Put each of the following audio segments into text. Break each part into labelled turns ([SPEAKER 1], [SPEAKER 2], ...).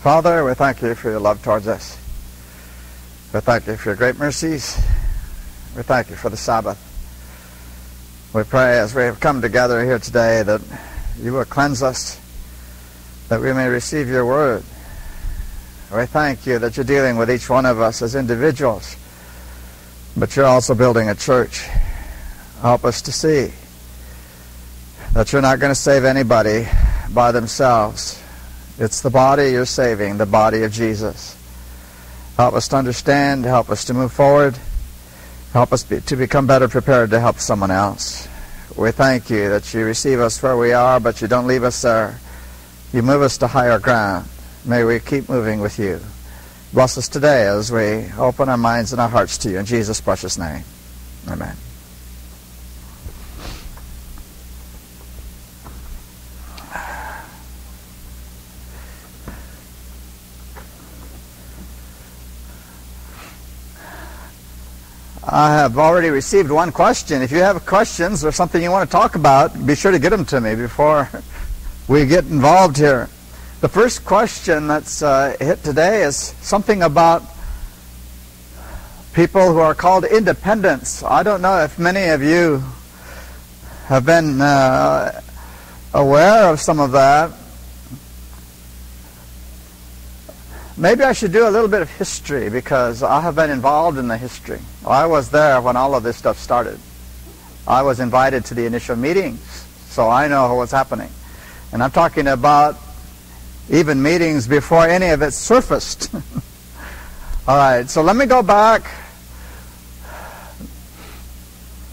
[SPEAKER 1] Father, we thank you for your love towards us. We thank you for your great mercies. We thank you for the Sabbath. We pray as we have come together here today that you will cleanse us, that we may receive your word. We thank you that you're dealing with each one of us as individuals, but you're also building a church. Help us to see that you're not going to save anybody by themselves it's the body you're saving, the body of Jesus. Help us to understand, help us to move forward, help us be, to become better prepared to help someone else. We thank you that you receive us where we are, but you don't leave us there. You move us to higher ground. May we keep moving with you. Bless us today as we open our minds and our hearts to you. In Jesus' precious name. Amen. I have already received one question. If you have questions or something you want to talk about, be sure to get them to me before we get involved here. The first question that's uh, hit today is something about people who are called independents. I don't know if many of you have been uh, aware of some of that. Maybe I should do a little bit of history because I have been involved in the history. I was there when all of this stuff started. I was invited to the initial meetings, so I know what's happening. And I'm talking about even meetings before any of it surfaced. all right, so let me go back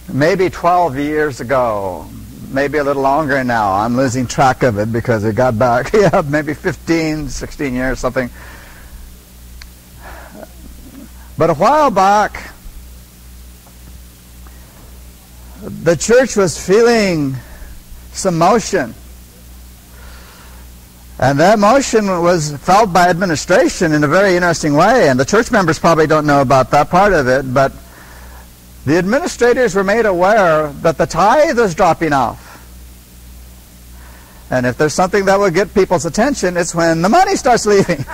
[SPEAKER 1] maybe 12 years ago, maybe a little longer now. I'm losing track of it because it got back, yeah, maybe 15, 16 years, something. But a while back, the church was feeling some motion. And that motion was felt by administration in a very interesting way. And the church members probably don't know about that part of it, but the administrators were made aware that the tithe was dropping off. And if there's something that will get people's attention, it's when the money starts leaving.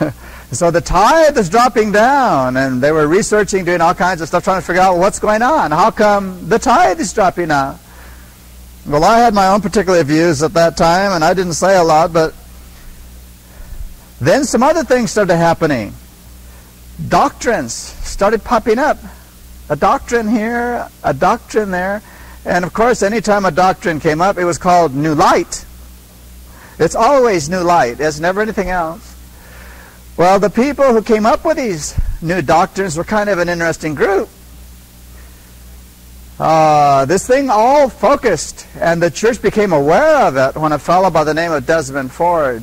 [SPEAKER 1] so the tithe is dropping down, and they were researching, doing all kinds of stuff, trying to figure out what's going on. How come the tithe is dropping out? Well, I had my own particular views at that time, and I didn't say a lot, but then some other things started happening. Doctrines started popping up. A doctrine here, a doctrine there. And of course, anytime a doctrine came up, it was called New Light. It's always New Light, it's never anything else. Well, the people who came up with these new doctrines were kind of an interesting group. Uh, this thing all focused, and the church became aware of it when a fellow by the name of Desmond Ford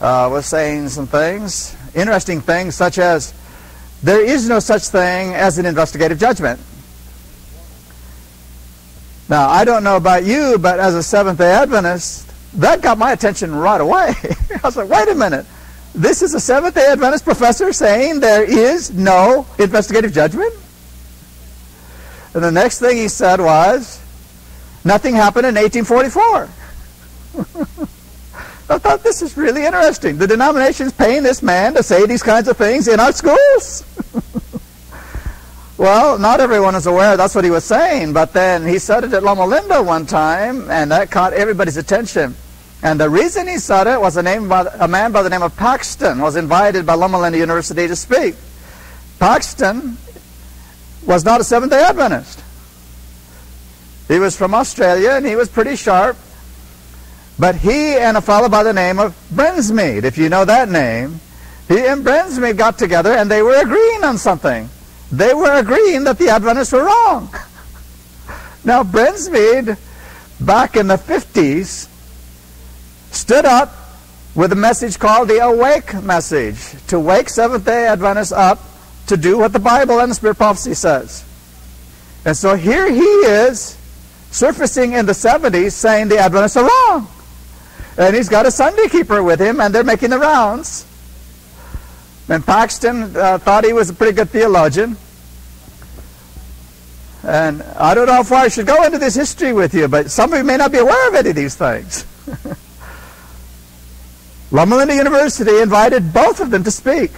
[SPEAKER 1] uh, was saying some things, interesting things, such as there is no such thing as an investigative judgment. Now, I don't know about you, but as a Seventh day Adventist, that got my attention right away. I was like, wait a minute. This is a Seventh day Adventist professor saying there is no investigative judgment? And the next thing he said was, nothing happened in 1844. I thought this is really interesting. The denomination's paying this man to say these kinds of things in our schools. well, not everyone is aware that's what he was saying, but then he said it at Loma Linda one time, and that caught everybody's attention. And the reason he said it was a, name by, a man by the name of Paxton was invited by Loma Linda University to speak. Paxton was not a Seventh-day Adventist. He was from Australia, and he was pretty sharp. But he and a fellow by the name of Brinsmead, if you know that name, he and Brinsmead got together, and they were agreeing on something. They were agreeing that the Adventists were wrong. now, Brinsmead, back in the 50s, stood up with a message called the Awake message to wake Seventh day Adventists up to do what the Bible and the Spirit prophecy says. And so here he is surfacing in the 70s saying the Adventists are wrong. And he's got a Sunday keeper with him, and they're making the rounds. And Paxton uh, thought he was a pretty good theologian. And I don't know how far I should go into this history with you, but some of you may not be aware of any of these things. Loma Linda University invited both of them to speak.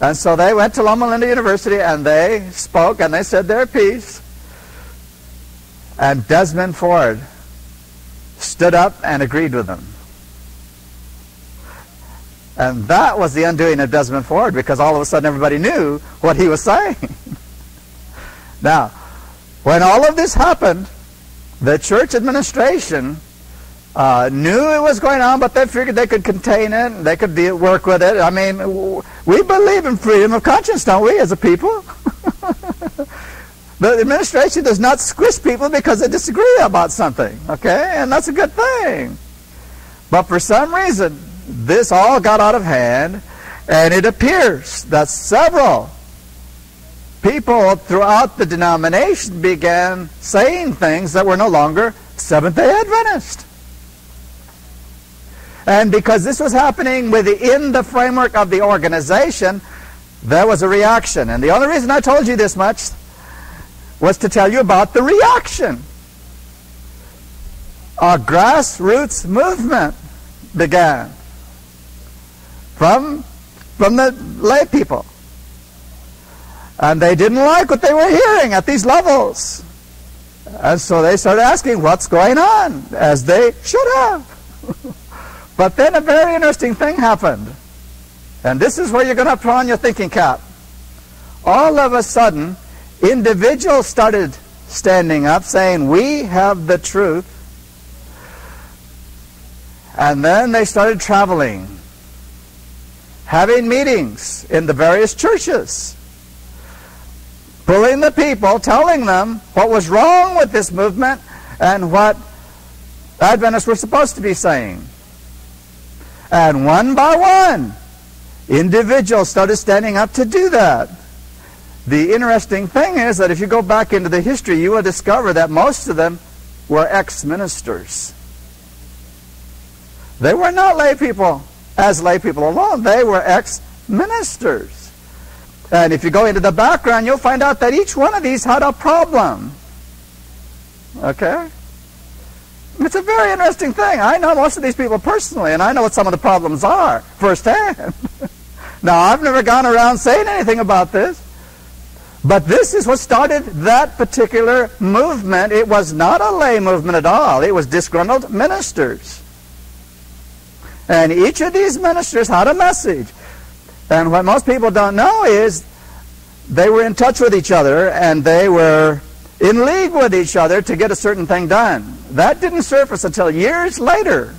[SPEAKER 1] And so they went to Loma Linda University and they spoke and they said their piece. And Desmond Ford stood up and agreed with them. And that was the undoing of Desmond Ford because all of a sudden everybody knew what he was saying. now, when all of this happened, the church administration uh, knew it was going on, but they figured they could contain it, they could be, work with it. I mean, we believe in freedom of conscience, don't we, as a people? the administration does not squish people because they disagree about something, okay? And that's a good thing. But for some reason, this all got out of hand, and it appears that several people throughout the denomination began saying things that were no longer Seventh day Adventist. And because this was happening within the framework of the organization, there was a reaction. And the only reason I told you this much was to tell you about the reaction. A grassroots movement began from, from the lay people. And they didn't like what they were hearing at these levels. And so they started asking, what's going on? As they should have. but then a very interesting thing happened. And this is where you're going to put on your thinking cap. All of a sudden, individuals started standing up saying, we have the truth. And then they started traveling, having meetings in the various churches pulling the people, telling them what was wrong with this movement and what Adventists were supposed to be saying. And one by one, individuals started standing up to do that. The interesting thing is that if you go back into the history, you will discover that most of them were ex-ministers. They were not lay people as lay people alone. They were ex-ministers. And if you go into the background, you'll find out that each one of these had a problem. Okay? It's a very interesting thing. I know most of these people personally, and I know what some of the problems are firsthand. now, I've never gone around saying anything about this, but this is what started that particular movement. It was not a lay movement at all. It was disgruntled ministers. And each of these ministers had a message. And what most people don't know is they were in touch with each other and they were in league with each other to get a certain thing done. That didn't surface until years later.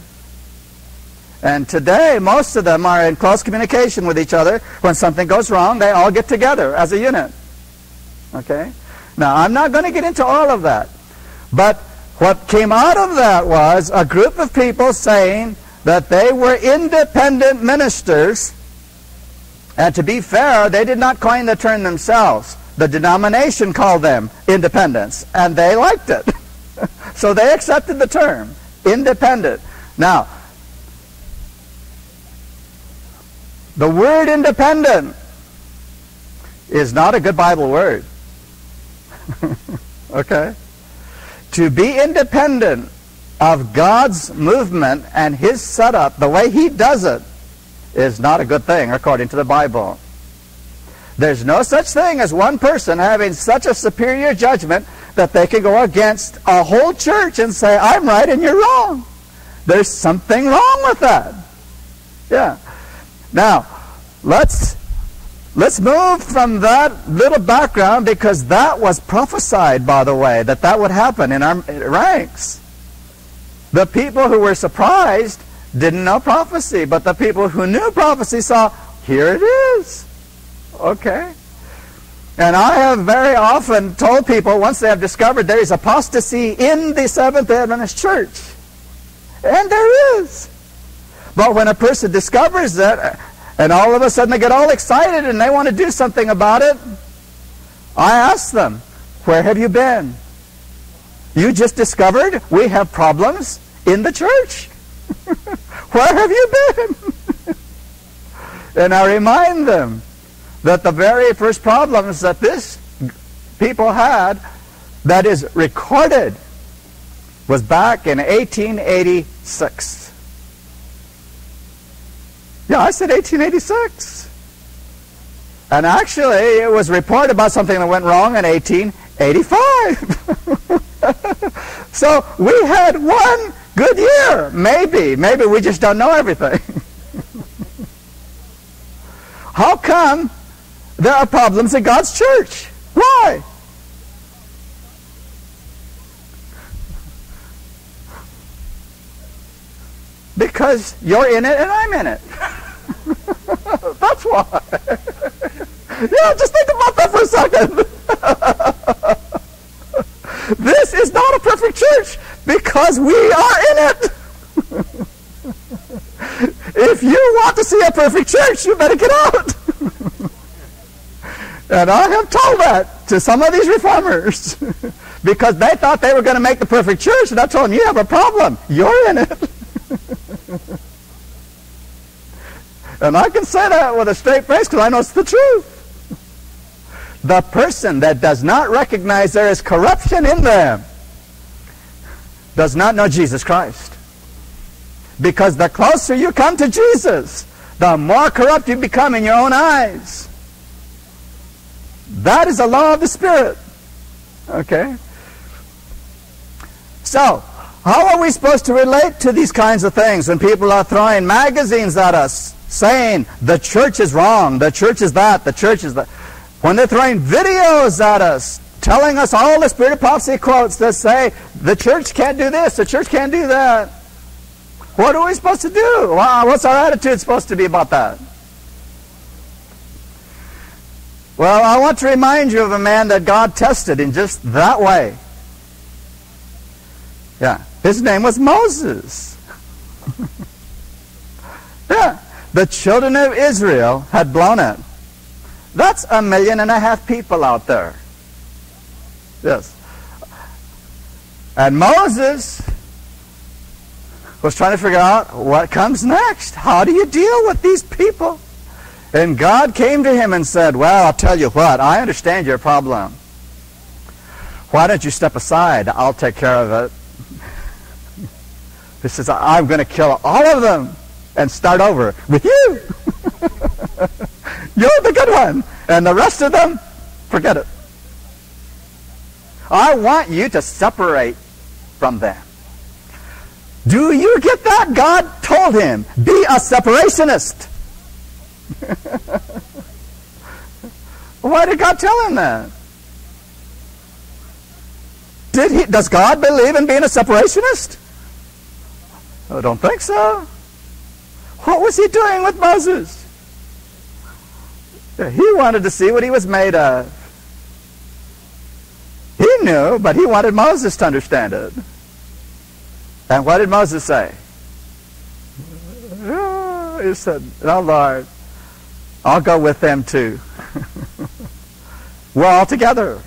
[SPEAKER 1] And today, most of them are in close communication with each other. When something goes wrong, they all get together as a unit. Okay? Now, I'm not going to get into all of that. But what came out of that was a group of people saying that they were independent ministers and to be fair, they did not coin the term themselves. The denomination called them independents, and they liked it. so they accepted the term, independent. Now, the word independent is not a good Bible word. okay? To be independent of God's movement and His setup, the way He does it, is not a good thing according to the Bible. There's no such thing as one person having such a superior judgment that they can go against a whole church and say, I'm right and you're wrong. There's something wrong with that. Yeah. Now, let's let's move from that little background because that was prophesied, by the way, that that would happen in our ranks. The people who were surprised didn't know prophecy, but the people who knew prophecy saw, here it is. Okay? And I have very often told people, once they have discovered there is apostasy in the Seventh Adventist Church, and there is. But when a person discovers that, and all of a sudden they get all excited and they want to do something about it, I ask them, where have you been? You just discovered we have problems in the church. Where have you been? and I remind them that the very first problems that this people had that is recorded was back in 1886. Yeah, I said 1886. And actually, it was reported about something that went wrong in 1885. so we had one good year. Maybe. Maybe we just don't know everything. How come there are problems in God's church? Why? Because you're in it and I'm in it. That's why. yeah, just think about that for a second. this is not a perfect church because we are in it. if you want to see a perfect church, you better get out. And I have told that to some of these reformers because they thought they were going to make the perfect church, and I told them, you have a problem. You're in it. and I can say that with a straight face because I know it's the truth. The person that does not recognize there is corruption in them does not know Jesus Christ. Because the closer you come to Jesus, the more corrupt you become in your own eyes. That is a law of the Spirit. Okay? So, how are we supposed to relate to these kinds of things when people are throwing magazines at us saying the church is wrong, the church is that, the church is that? When they're throwing videos at us telling us all the spirit of prophecy quotes that say the church can't do this, the church can't do that. What are we supposed to do? What's our attitude supposed to be about that? Well, I want to remind you of a man that God tested in just that way. Yeah. His name was Moses. yeah. The children of Israel had blown it. That's a million and a half people out there. Yes. And Moses was trying to figure out what comes next. How do you deal with these people? And God came to him and said, Well, I'll tell you what, I understand your problem. Why don't you step aside? I'll take care of it. He says, I'm going to kill all of them and start over with you. You're the good one. And the rest of them, forget it. I want you to separate from them. Do you get that? God told him, be a separationist. Why did God tell him that? Did he, does God believe in being a separationist? I don't think so. What was he doing with Moses? He wanted to see what he was made of. He knew, but he wanted Moses to understand it. And what did Moses say? he said, Oh Lord, I'll go with them too. We're all together.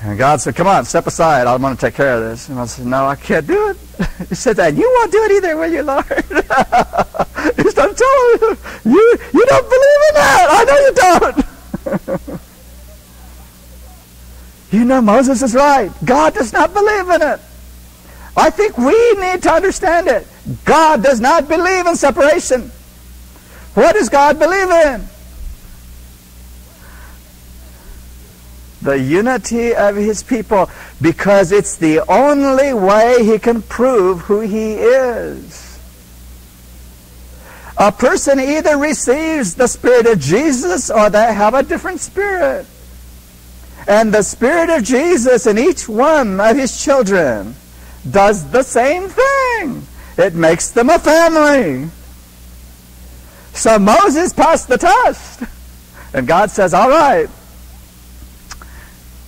[SPEAKER 1] And God said, Come on, step aside. I'm going to take care of this. And I said, No, I can't do it. He said, And you won't do it either, will you, Lord? he said, I'm telling you, you, you don't believe in that. I know you don't. you know Moses is right. God does not believe in it. I think we need to understand it. God does not believe in separation. What does God believe in? the unity of his people because it's the only way he can prove who he is. A person either receives the Spirit of Jesus or they have a different spirit. And the Spirit of Jesus in each one of his children does the same thing. It makes them a family. So Moses passed the test. And God says, all right,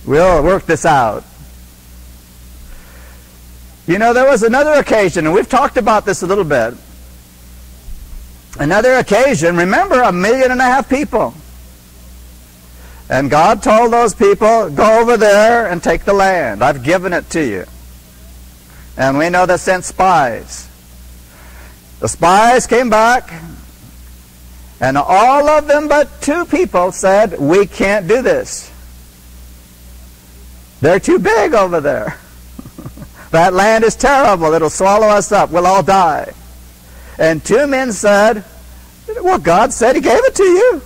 [SPEAKER 1] We'll work this out. You know, there was another occasion, and we've talked about this a little bit. Another occasion, remember a million and a half people. And God told those people, go over there and take the land. I've given it to you. And we know they sent spies. The spies came back, and all of them but two people said, we can't do this. They're too big over there. that land is terrible. It'll swallow us up. We'll all die. And two men said, Well, God said He gave it to you.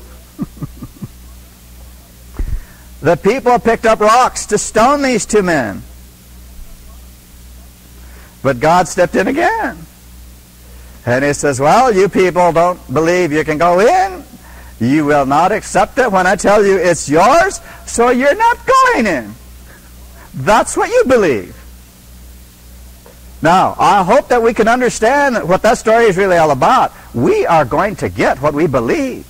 [SPEAKER 1] the people picked up rocks to stone these two men. But God stepped in again. And He says, Well, you people don't believe you can go in. You will not accept it when I tell you it's yours, so you're not going in. That's what you believe. Now, I hope that we can understand what that story is really all about. We are going to get what we believe.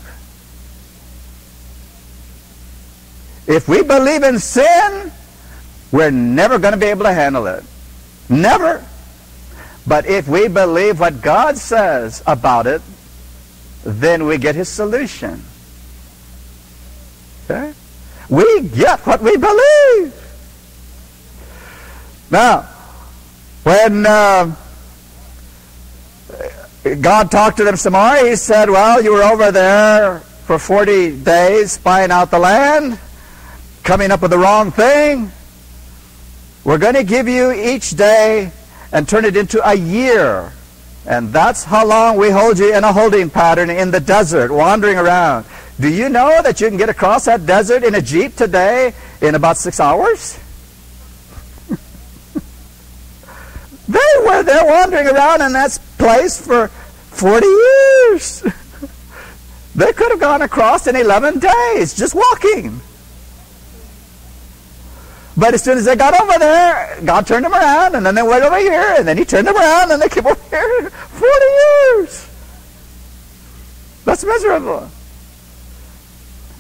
[SPEAKER 1] If we believe in sin, we're never going to be able to handle it. Never. But if we believe what God says about it, then we get his solution. Okay? We get what we believe. Now, when uh, God talked to them some more, he said, Well, you were over there for 40 days spying out the land, coming up with the wrong thing. We're going to give you each day and turn it into a year. And that's how long we hold you in a holding pattern in the desert, wandering around. Do you know that you can get across that desert in a Jeep today in about six hours? they were there wandering around in that place for 40 years. they could have gone across in 11 days just walking. But as soon as they got over there, God turned them around, and then they went over here, and then He turned them around, and they came over here. 40 years. That's miserable.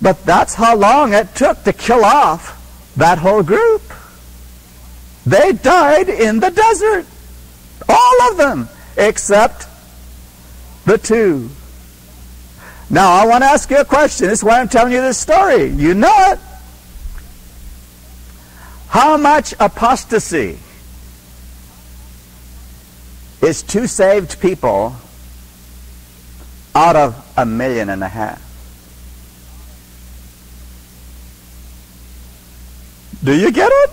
[SPEAKER 1] But that's how long it took to kill off that whole group. They died in the desert. All of them, except the two. Now, I want to ask you a question. This is why I'm telling you this story. You know it. How much apostasy is two saved people out of a million and a half? Do you get it?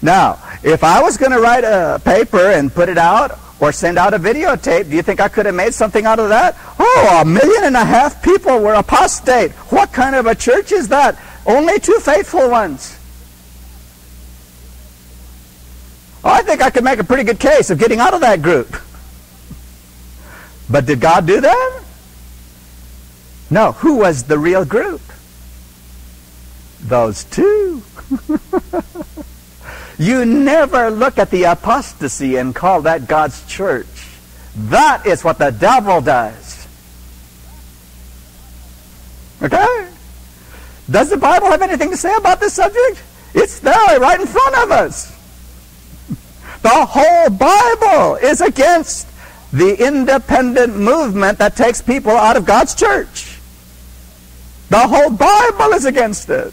[SPEAKER 1] Now, if I was going to write a paper and put it out or send out a videotape, do you think I could have made something out of that? Oh, a million and a half people were apostate. What kind of a church is that? Only two faithful ones. Oh, I think I could make a pretty good case of getting out of that group. But did God do that? No. Who was the real group? Those two. you never look at the apostasy and call that God's church. That is what the devil does. Okay? Does the Bible have anything to say about this subject? It's there right in front of us. The whole Bible is against the independent movement that takes people out of God's church. The whole Bible is against it.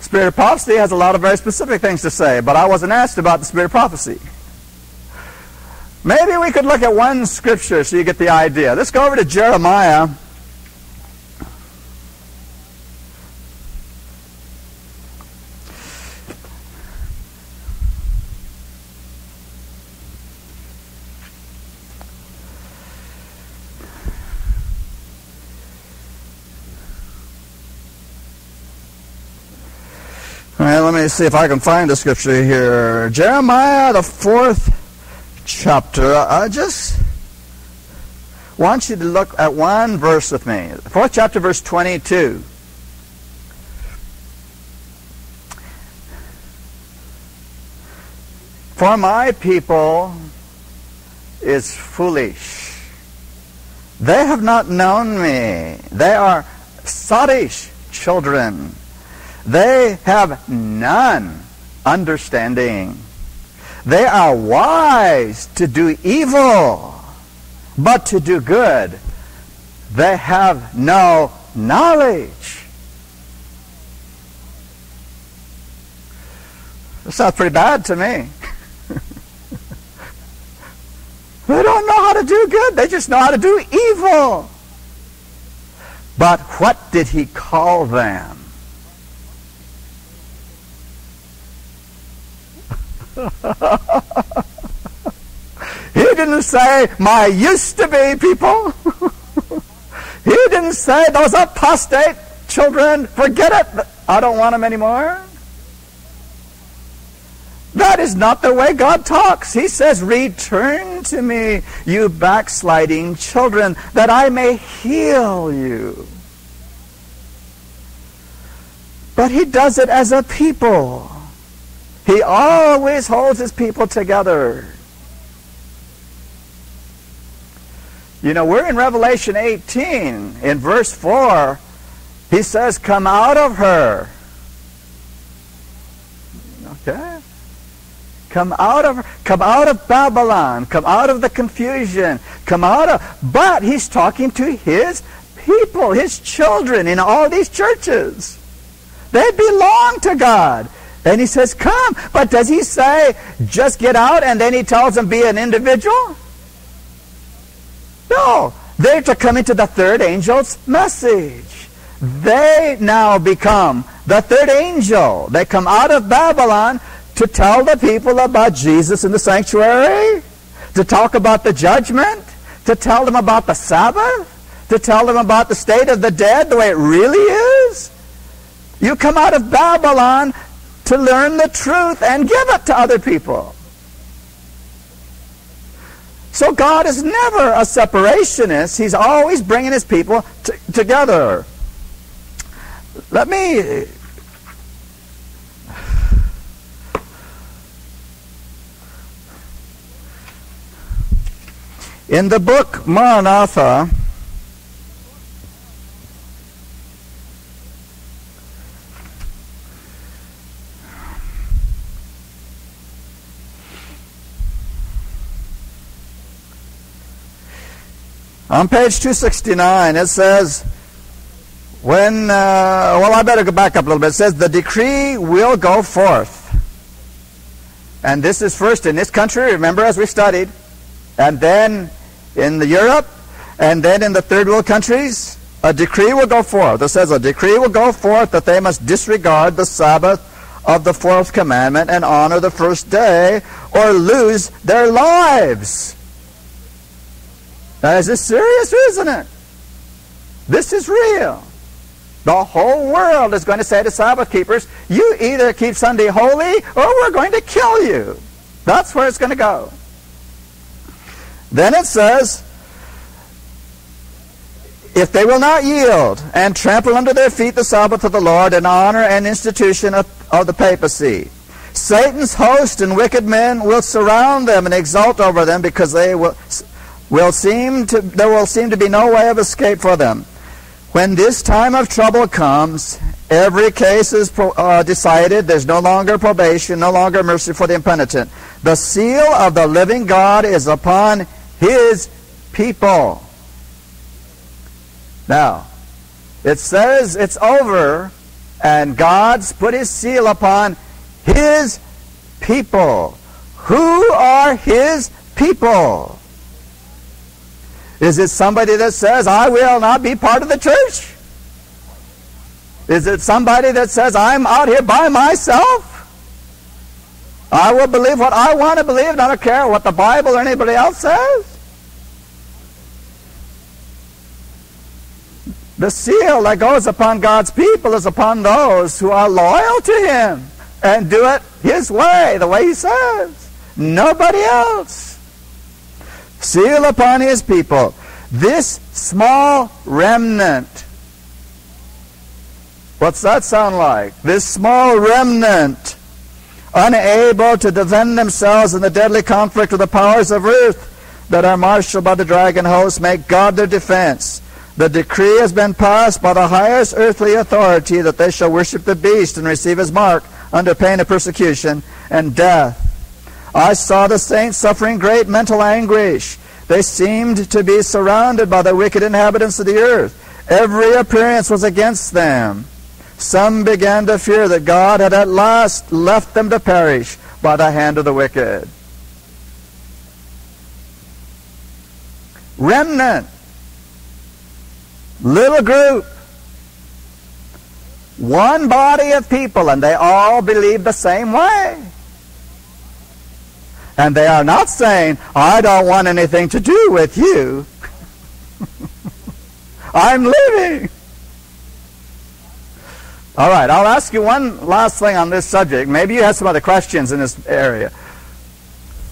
[SPEAKER 1] Spirit of prophecy has a lot of very specific things to say, but I wasn't asked about the spirit of prophecy. Maybe we could look at one scripture so you get the idea. Let's go over to Jeremiah me see if I can find the scripture here. Jeremiah, the fourth chapter. I just want you to look at one verse with me. Fourth chapter, verse 22. For my people is foolish. They have not known me. They are sottish children. They have none understanding. They are wise to do evil, but to do good. They have no knowledge. That sounds pretty bad to me. they don't know how to do good, they just know how to do evil. But what did he call them? didn't say, my used to be people. he didn't say, those apostate children, forget it. I don't want them anymore. That is not the way God talks. He says, Return to me, you backsliding children, that I may heal you. But He does it as a people. He always holds His people together. You know, we're in Revelation 18. In verse 4, He says, Come out of her. Okay? Come out of come out of Babylon. Come out of the confusion. Come out of but he's talking to his people, his children in all these churches. They belong to God. And he says, Come. But does he say, just get out and then he tells them be an individual? No. They're to come into the third angel's message. They now become the third angel. They come out of Babylon to tell the people about Jesus in the sanctuary, to talk about the judgment, to tell them about the Sabbath, to tell them about the state of the dead the way it really is. You come out of Babylon to learn the truth and give it to other people. So God is never a separationist. He's always bringing his people t- together. Let me In the book Maranatha, On page 269, it says, when, uh, well, I better go back up a little bit. It says, the decree will go forth. And this is first in this country, remember, as we studied. And then in the Europe, and then in the third world countries, a decree will go forth. It says a decree will go forth that they must disregard the Sabbath of the fourth commandment and honor the first day or lose their lives. Now, is this serious isn't it? This is real. The whole world is going to say to Sabbath keepers, you either keep Sunday holy or we're going to kill you. That's where it's going to go. Then it says, if they will not yield and trample under their feet the Sabbath of the Lord and honor and institution of, of the papacy, Satan's host and wicked men will surround them and exult over them because they will, will seem to, there will seem to be no way of escape for them. When this time of trouble comes, every case is pro, uh, decided. There's no longer probation, no longer mercy for the impenitent. The seal of the living God is upon his people. Now, it says it's over, and God's put his seal upon his people. Who are his people? Is it somebody that says, I will not be part of the church? Is it somebody that says, I'm out here by myself? I will believe what I want to believe, and I don't care what the Bible or anybody else says. The seal that goes upon God's people is upon those who are loyal to Him and do it His way, the way He says. Nobody else. Seal upon His people. This small remnant. What's that sound like? This small remnant unable to defend themselves in the deadly conflict with the powers of earth that are marshaled by the dragon host, make God their defense. The decree has been passed by the highest earthly authority that they shall worship the beast and receive his mark under pain of persecution and death. I saw the saints suffering great mental anguish. They seemed to be surrounded by the wicked inhabitants of the earth. Every appearance was against them. Some began to fear that God had at last left them to perish by the hand of the wicked. Remnant, little group, one body of people, and they all believed the same way. And they are not saying, I don't want anything to do with you. I'm leaving. All right, I'll ask you one last thing on this subject. Maybe you have some other questions in this area.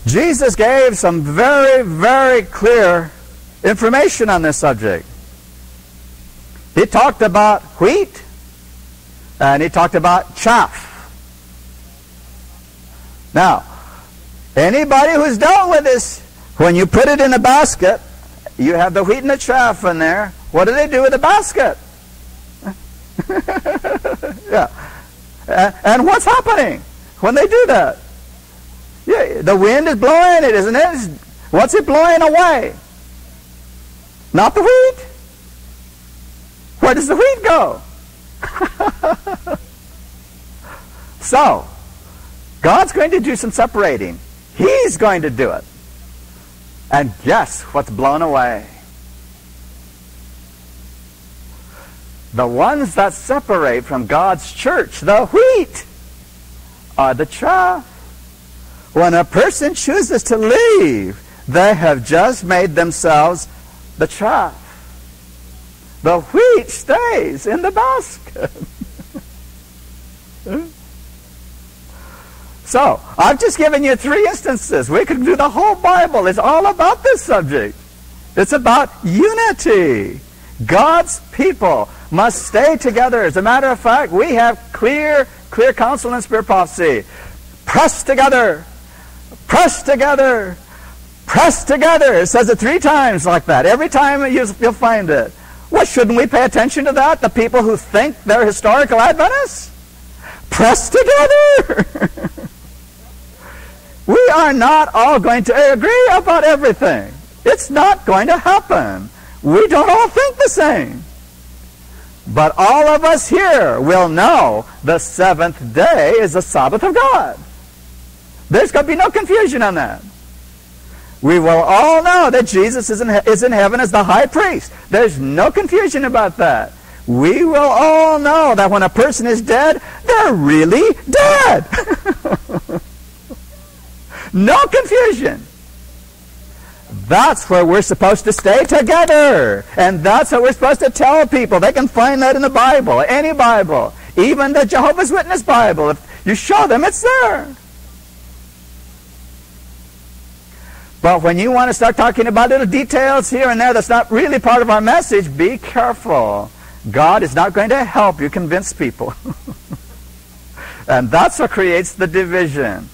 [SPEAKER 1] Jesus gave some very, very clear information on this subject. He talked about wheat and he talked about chaff. Now, anybody who's dealt with this, when you put it in a basket, you have the wheat and the chaff in there. What do they do with the basket? yeah. And what's happening when they do that? Yeah, the wind is blowing it, isn't it? What's it blowing away? Not the wheat. Where does the wheat go? so, God's going to do some separating. He's going to do it. And guess what's blown away? The ones that separate from God's church, the wheat, are the chaff. When a person chooses to leave, they have just made themselves the chaff. The wheat stays in the basket. so, I've just given you three instances. We could do the whole Bible. It's all about this subject. It's about unity. God's people must stay together. As a matter of fact, we have clear, clear counsel and spirit prophecy. Press together Press together. Press together. It says it three times like that. Every time you, will find it. What shouldn't we pay attention to that? The people who think they're historical Adventists? Press together. we are not all going to agree about everything. It's not going to happen. We don't all think the same. But all of us here will know the seventh day is the Sabbath of God. There's going to be no confusion on that. We will all know that Jesus is in, is in heaven as the high priest. There's no confusion about that. We will all know that when a person is dead, they're really dead. no confusion. That's where we're supposed to stay together. And that's what we're supposed to tell people. They can find that in the Bible, any Bible, even the Jehovah's Witness Bible. If you show them, it's there. But when you want to start talking about little details here and there that's not really part of our message, be careful. God is not going to help you convince people. and that's what creates the division.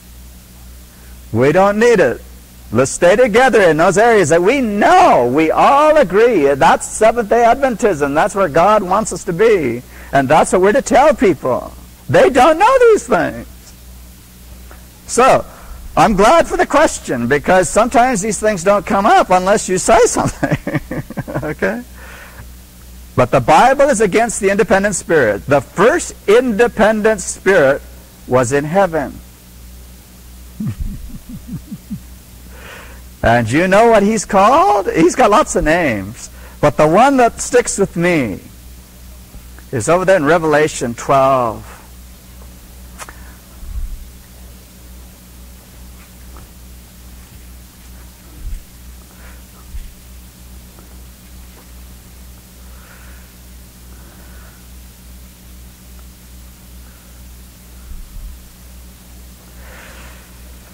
[SPEAKER 1] We don't need it. Let's stay together in those areas that we know, we all agree. That's Seventh day Adventism. That's where God wants us to be. And that's what we're to tell people. They don't know these things. So, I'm glad for the question because sometimes these things don't come up unless you say something. okay? But the Bible is against the independent spirit. The first independent spirit was in heaven. And you know what he's called? He's got lots of names. But the one that sticks with me is over there in Revelation 12.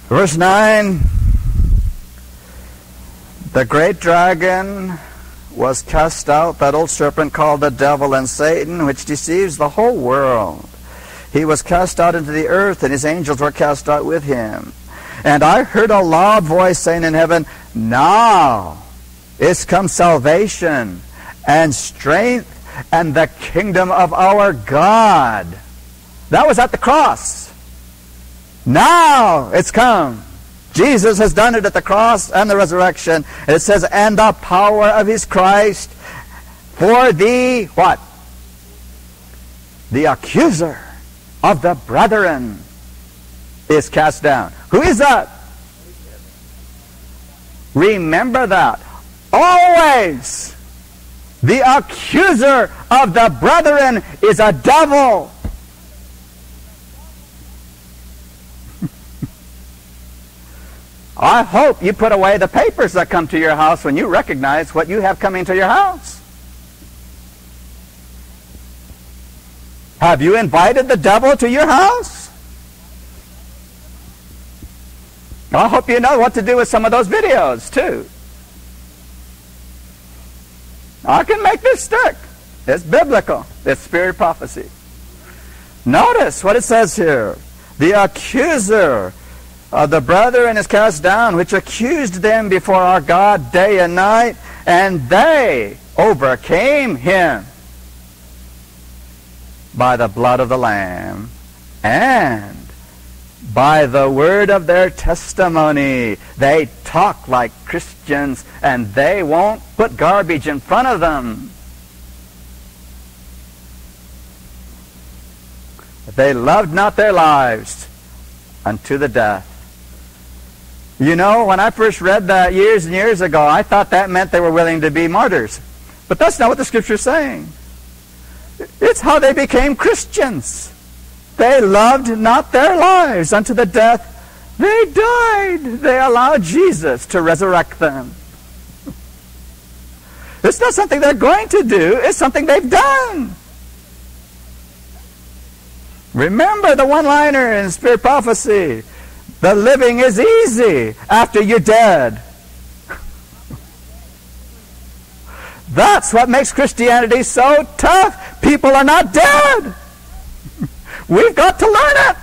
[SPEAKER 1] Verse 9 The great dragon was cast out, that old serpent called the devil and Satan, which deceives the whole world. He was cast out into the earth, and his angels were cast out with him. And I heard a loud voice saying in heaven, Now is come salvation and strength and the kingdom of our God. That was at the cross. Now it's come. Jesus has done it at the cross and the resurrection. It says, and the power of his Christ for the what? The accuser of the brethren is cast down. Who is that? Remember that. Always the accuser of the brethren is a devil. I hope you put away the papers that come to your house when you recognize what you have coming to your house. Have you invited the devil to your house? I hope you know what to do with some of those videos, too. I can make this stick. It's biblical. It's spirit prophecy. Notice what it says here. The accuser of the brethren is cast down, which accused them before our God day and night, and they overcame him by the blood of the Lamb and by the word of their testimony. They talk like Christians and they won't put garbage in front of them. They loved not their lives unto the death. You know, when I first read that years and years ago, I thought that meant they were willing to be martyrs. But that's not what the scripture is saying. It's how they became Christians. They loved not their lives unto the death. They died. They allowed Jesus to resurrect them. It's not something they're going to do, it's something they've done. Remember the one liner in Spirit Prophecy the living is easy after you're dead. That's what makes Christianity so tough. People are not dead. We've got to learn it.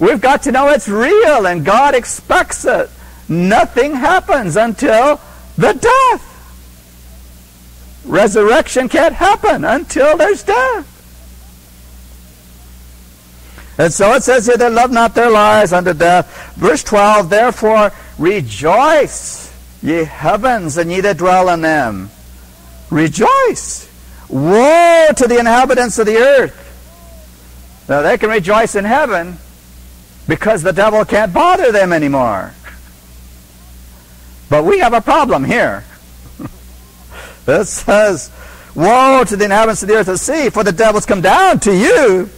[SPEAKER 1] We've got to know it's real and God expects it. Nothing happens until the death. Resurrection can't happen until there's death. And so it says here, they love not their lives unto death. Verse 12, therefore rejoice, ye heavens, and ye that dwell in them. Rejoice. Woe to the inhabitants of the earth. Now they can rejoice in heaven because the devil can't bother them anymore. But we have a problem here. it says, Woe to the inhabitants of the earth the sea, for the devil's come down to you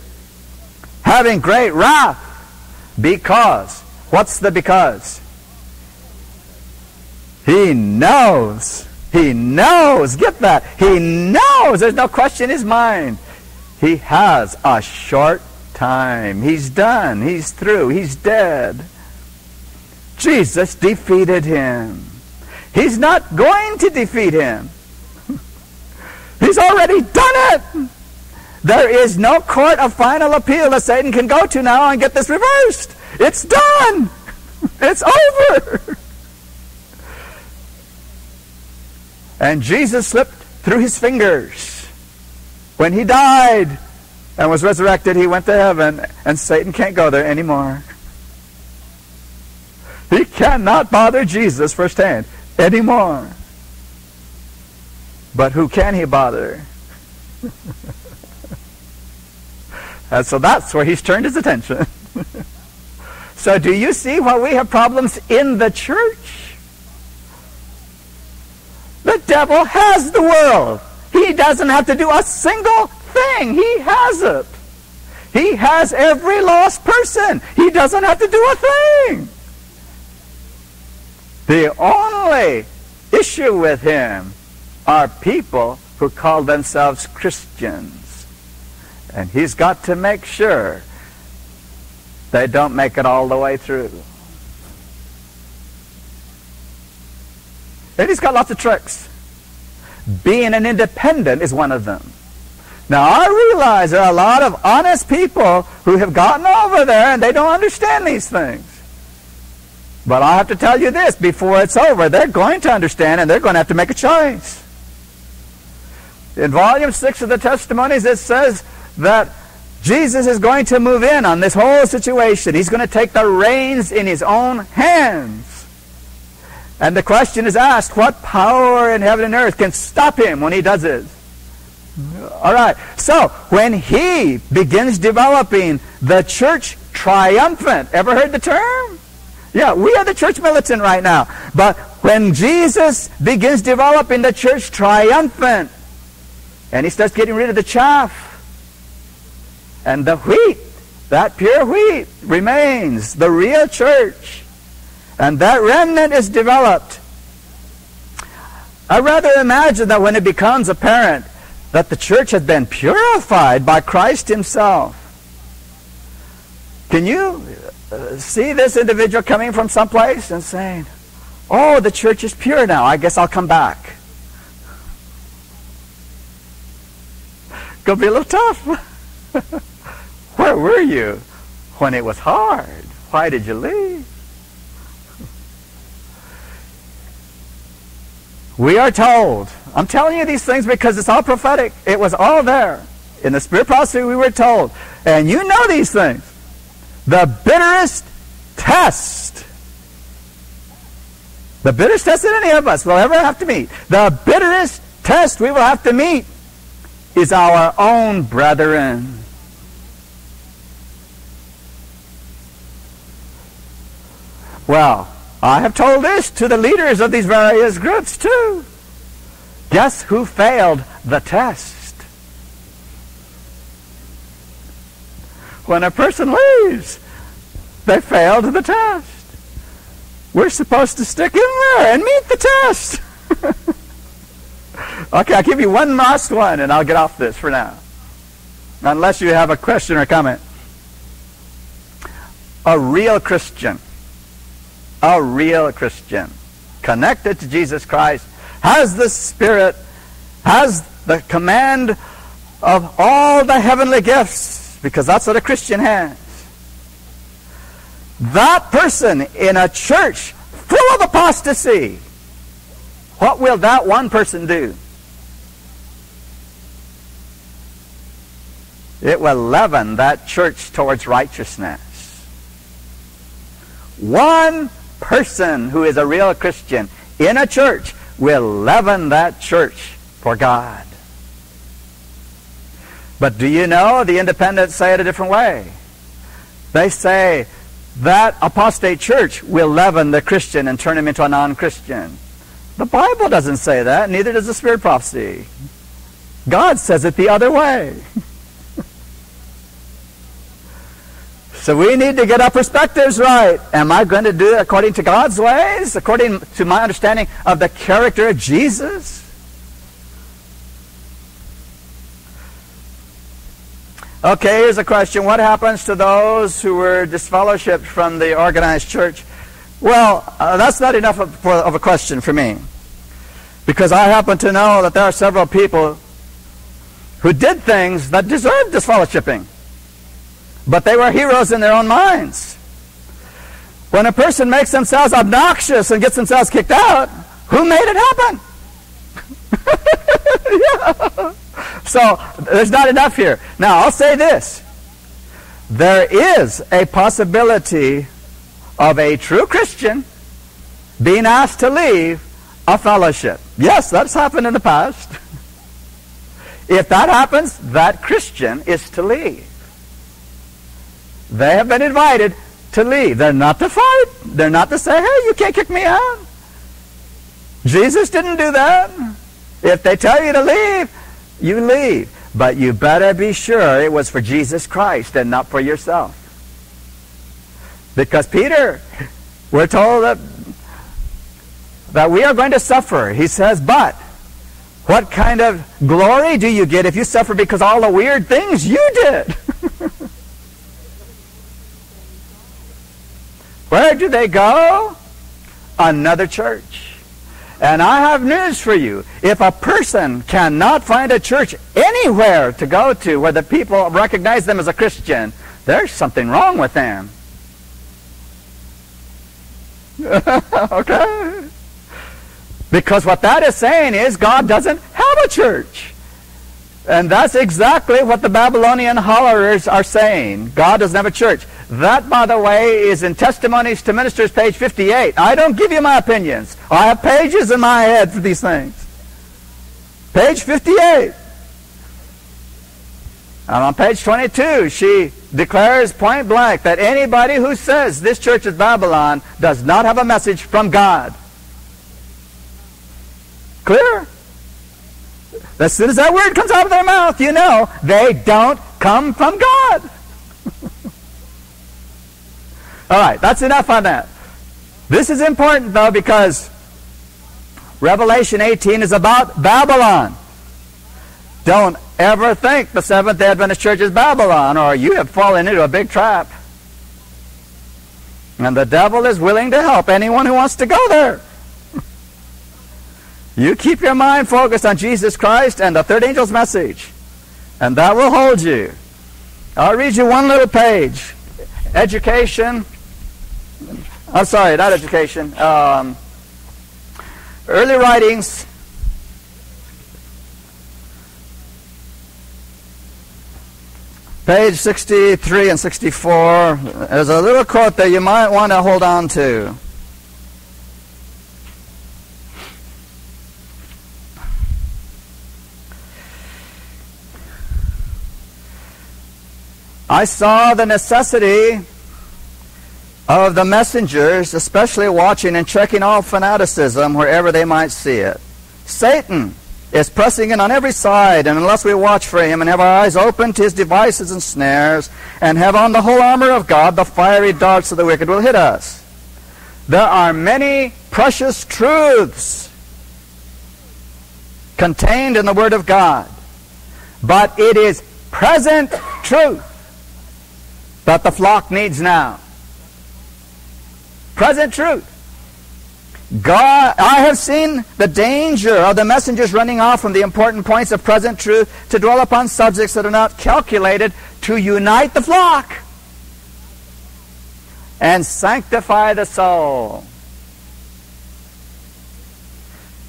[SPEAKER 1] having great wrath. Because. What's the because? He knows. He knows. Get that. He knows. There's no question in his mind. He has a short time. He's done. He's through. He's dead. Jesus defeated him. He's not going to defeat him. He's already done it. There is no court of final appeal that Satan can go to now and get this reversed. It's done. It's over. And Jesus slipped through his fingers. When he died and was resurrected, he went to heaven, and Satan can't go there anymore. He cannot bother Jesus firsthand anymore. But who can he bother? And so that's where he's turned his attention. so do you see why we have problems in the church? The devil has the world. He doesn't have to do a single thing. He has it. He has every lost person. He doesn't have to do a thing. The only issue with him are people who call themselves Christians. And he's got to make sure they don't make it all the way through. And he's got lots of tricks. Being an independent is one of them. Now, I realize there are a lot of honest people who have gotten over there and they don't understand these things. But I have to tell you this before it's over, they're going to understand and they're going to have to make a choice. In volume 6 of the Testimonies, it says that Jesus is going to move in on this whole situation. He's going to take the reins in his own hands. And the question is asked, what power in heaven and earth can stop him when he does it? All right. So, when he begins developing the church triumphant, ever heard the term? Yeah, we are the church militant right now. But when Jesus begins developing the church triumphant, and he starts getting rid of the chaff, and the wheat, that pure wheat, remains the real church. And that remnant is developed. I rather imagine that when it becomes apparent that the church has been purified by Christ Himself, can you uh, see this individual coming from someplace and saying, Oh, the church is pure now. I guess I'll come back. Gonna be a little tough. Where were you when it was hard? Why did you leave? We are told. I'm telling you these things because it's all prophetic. It was all there. In the Spirit prophecy, we were told. And you know these things. The bitterest test. The bitterest test that any of us will ever have to meet. The bitterest test we will have to meet is our own brethren. Well, I have told this to the leaders of these various groups too. Guess who failed the test? When a person leaves, they failed the test. We're supposed to stick in there and meet the test. okay, I'll give you one last one and I'll get off this for now. Unless you have a question or comment. A real Christian a real Christian, connected to Jesus Christ, has the Spirit, has the command of all the heavenly gifts, because that's what a Christian has. That person in a church full of apostasy, what will that one person do? It will leaven that church towards righteousness. One person who is a real Christian in a church will leaven that church for God. But do you know the independents say it a different way? They say that apostate church will leaven the Christian and turn him into a non Christian. The Bible doesn't say that, neither does the Spirit prophecy. God says it the other way. So we need to get our perspectives right. Am I going to do it according to God's ways? According to my understanding of the character of Jesus? Okay, here's a question. What happens to those who were disfellowshipped from the organized church? Well, uh, that's not enough of, for, of a question for me. Because I happen to know that there are several people who did things that deserved disfellowshipping. But they were heroes in their own minds. When a person makes themselves obnoxious and gets themselves kicked out, who made it happen? yeah. So there's not enough here. Now, I'll say this. There is a possibility of a true Christian being asked to leave a fellowship. Yes, that's happened in the past. If that happens, that Christian is to leave. They have been invited to leave. They're not to fight. They're not to say, hey, you can't kick me out. Jesus didn't do that. If they tell you to leave, you leave. But you better be sure it was for Jesus Christ and not for yourself. Because Peter, we're told that, that we are going to suffer. He says, but what kind of glory do you get if you suffer because all the weird things you did? Where do they go? Another church. And I have news for you. If a person cannot find a church anywhere to go to where the people recognize them as a Christian, there's something wrong with them. okay? Because what that is saying is God doesn't have a church. And that's exactly what the Babylonian hollerers are saying. God doesn't have a church. That, by the way, is in Testimonies to Ministers, page 58. I don't give you my opinions. I have pages in my head for these things. Page 58. And on page 22, she declares point blank that anybody who says this church is Babylon does not have a message from God. Clear? As soon as that word comes out of their mouth, you know they don't come from God. All right, that's enough on that. This is important, though, because Revelation 18 is about Babylon. Don't ever think the Seventh day Adventist Church is Babylon, or you have fallen into a big trap. And the devil is willing to help anyone who wants to go there. You keep your mind focused on Jesus Christ and the third angel's message, and that will hold you. I'll read you one little page. Education. I'm sorry, not education. Um, early writings. Page 63 and 64. There's a little quote that you might want to hold on to. I saw the necessity of the messengers, especially watching and checking all fanaticism wherever they might see it. Satan is pressing in on every side, and unless we watch for him and have our eyes open to his devices and snares, and have on the whole armor of God, the fiery darts of the wicked will hit us. There are many precious truths contained in the Word of God, but it is present truth that the flock needs now. Present truth. God, I have seen the danger of the messengers running off from the important points of present truth to dwell upon subjects that are not calculated to unite the flock and sanctify the soul.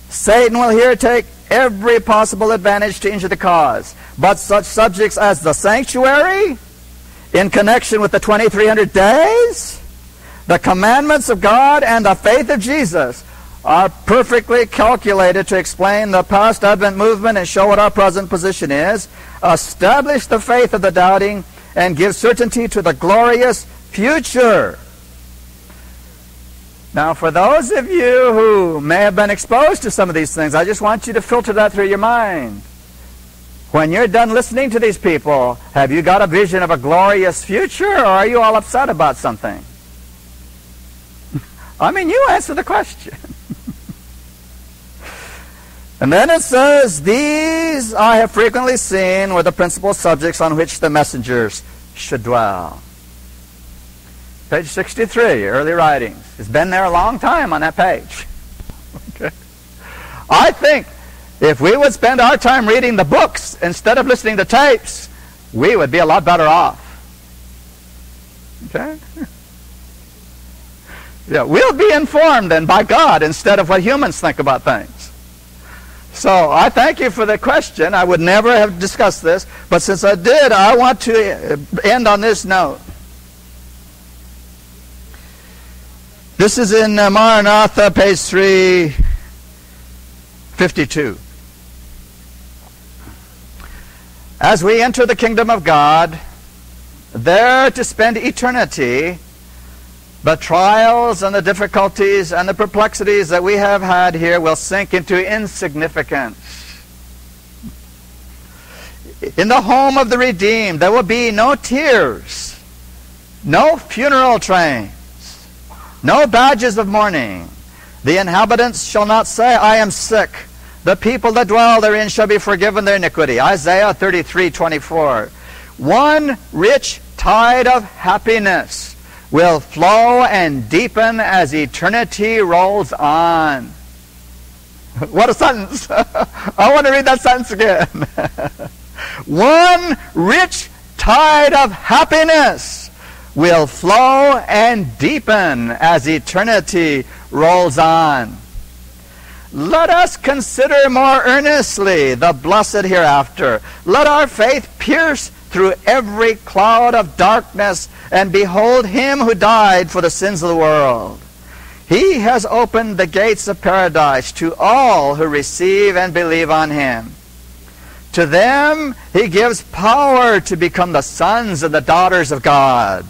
[SPEAKER 1] Satan will here take every possible advantage to injure the cause. But such subjects as the sanctuary, in connection with the 2300 days, the commandments of God, and the faith of Jesus are perfectly calculated to explain the past Advent movement and show what our present position is, establish the faith of the doubting, and give certainty to the glorious future. Now, for those of you who may have been exposed to some of these things, I just want you to filter that through your mind. When you're done listening to these people, have you got a vision of a glorious future, or are you all upset about something? I mean, you answer the question. and then it says, These I have frequently seen were the principal subjects on which the messengers should dwell. Page 63, early writings. It's been there a long time on that page. okay. I think if we would spend our time reading the books instead of listening to tapes, we would be a lot better off. Okay? Yeah, we'll be informed then by God instead of what humans think about things. So I thank you for the question. I would never have discussed this, but since I did, I want to end on this note. This is in uh, Maranatha, page 352. As we enter the kingdom of God, there to spend eternity, the trials and the difficulties and the perplexities that we have had here will sink into insignificance. In the home of the redeemed, there will be no tears, no funeral trains, no badges of mourning. The inhabitants shall not say, I am sick the people that dwell therein shall be forgiven their iniquity. Isaiah 33, 24. One rich tide of happiness will flow and deepen as eternity rolls on. What a sentence. I want to read that sentence again. One rich tide of happiness will flow and deepen as eternity rolls on. Let us consider more earnestly the blessed hereafter. Let our faith pierce through every cloud of darkness and behold him who died for the sins of the world. He has opened the gates of paradise to all who receive and believe on him. To them he gives power to become the sons and the daughters of God.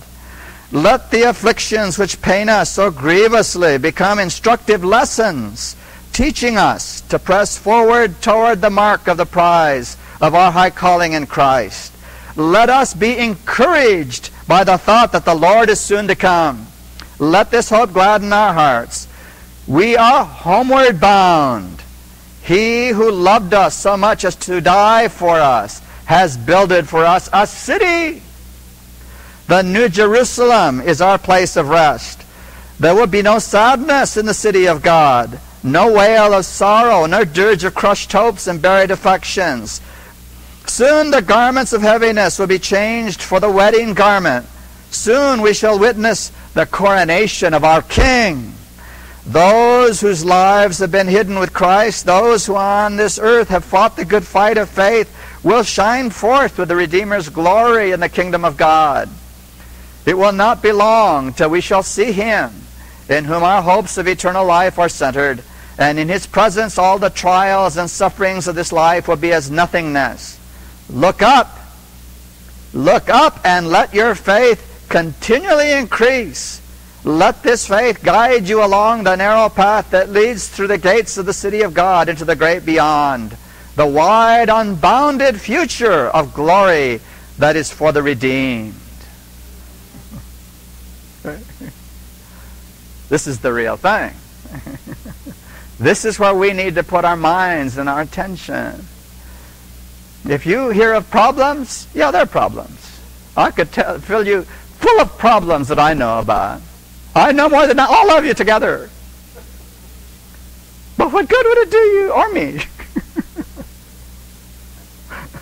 [SPEAKER 1] Let the afflictions which pain us so grievously become instructive lessons teaching us to press forward toward the mark of the prize of our high calling in Christ. Let us be encouraged by the thought that the Lord is soon to come. Let this hope gladden our hearts. We are homeward bound. He who loved us so much as to die for us has builded for us a city. The New Jerusalem is our place of rest. There will be no sadness in the city of God, no wail of sorrow, no dirge of crushed hopes and buried affections. Soon the garments of heaviness will be changed for the wedding garment. Soon we shall witness the coronation of our King. Those whose lives have been hidden with Christ, those who on this earth have fought the good fight of faith, will shine forth with the Redeemer's glory in the kingdom of God. It will not be long till we shall see him, in whom our hopes of eternal life are centered, and in his presence all the trials and sufferings of this life will be as nothingness. Look up. Look up and let your faith continually increase. Let this faith guide you along the narrow path that leads through the gates of the city of God into the great beyond, the wide, unbounded future of glory that is for the redeemed. this is the real thing. this is where we need to put our minds and our attention. If you hear of problems, yeah, they're problems. I could tell, fill you full of problems that I know about. I know more than all of you together. But what good would it do you or me?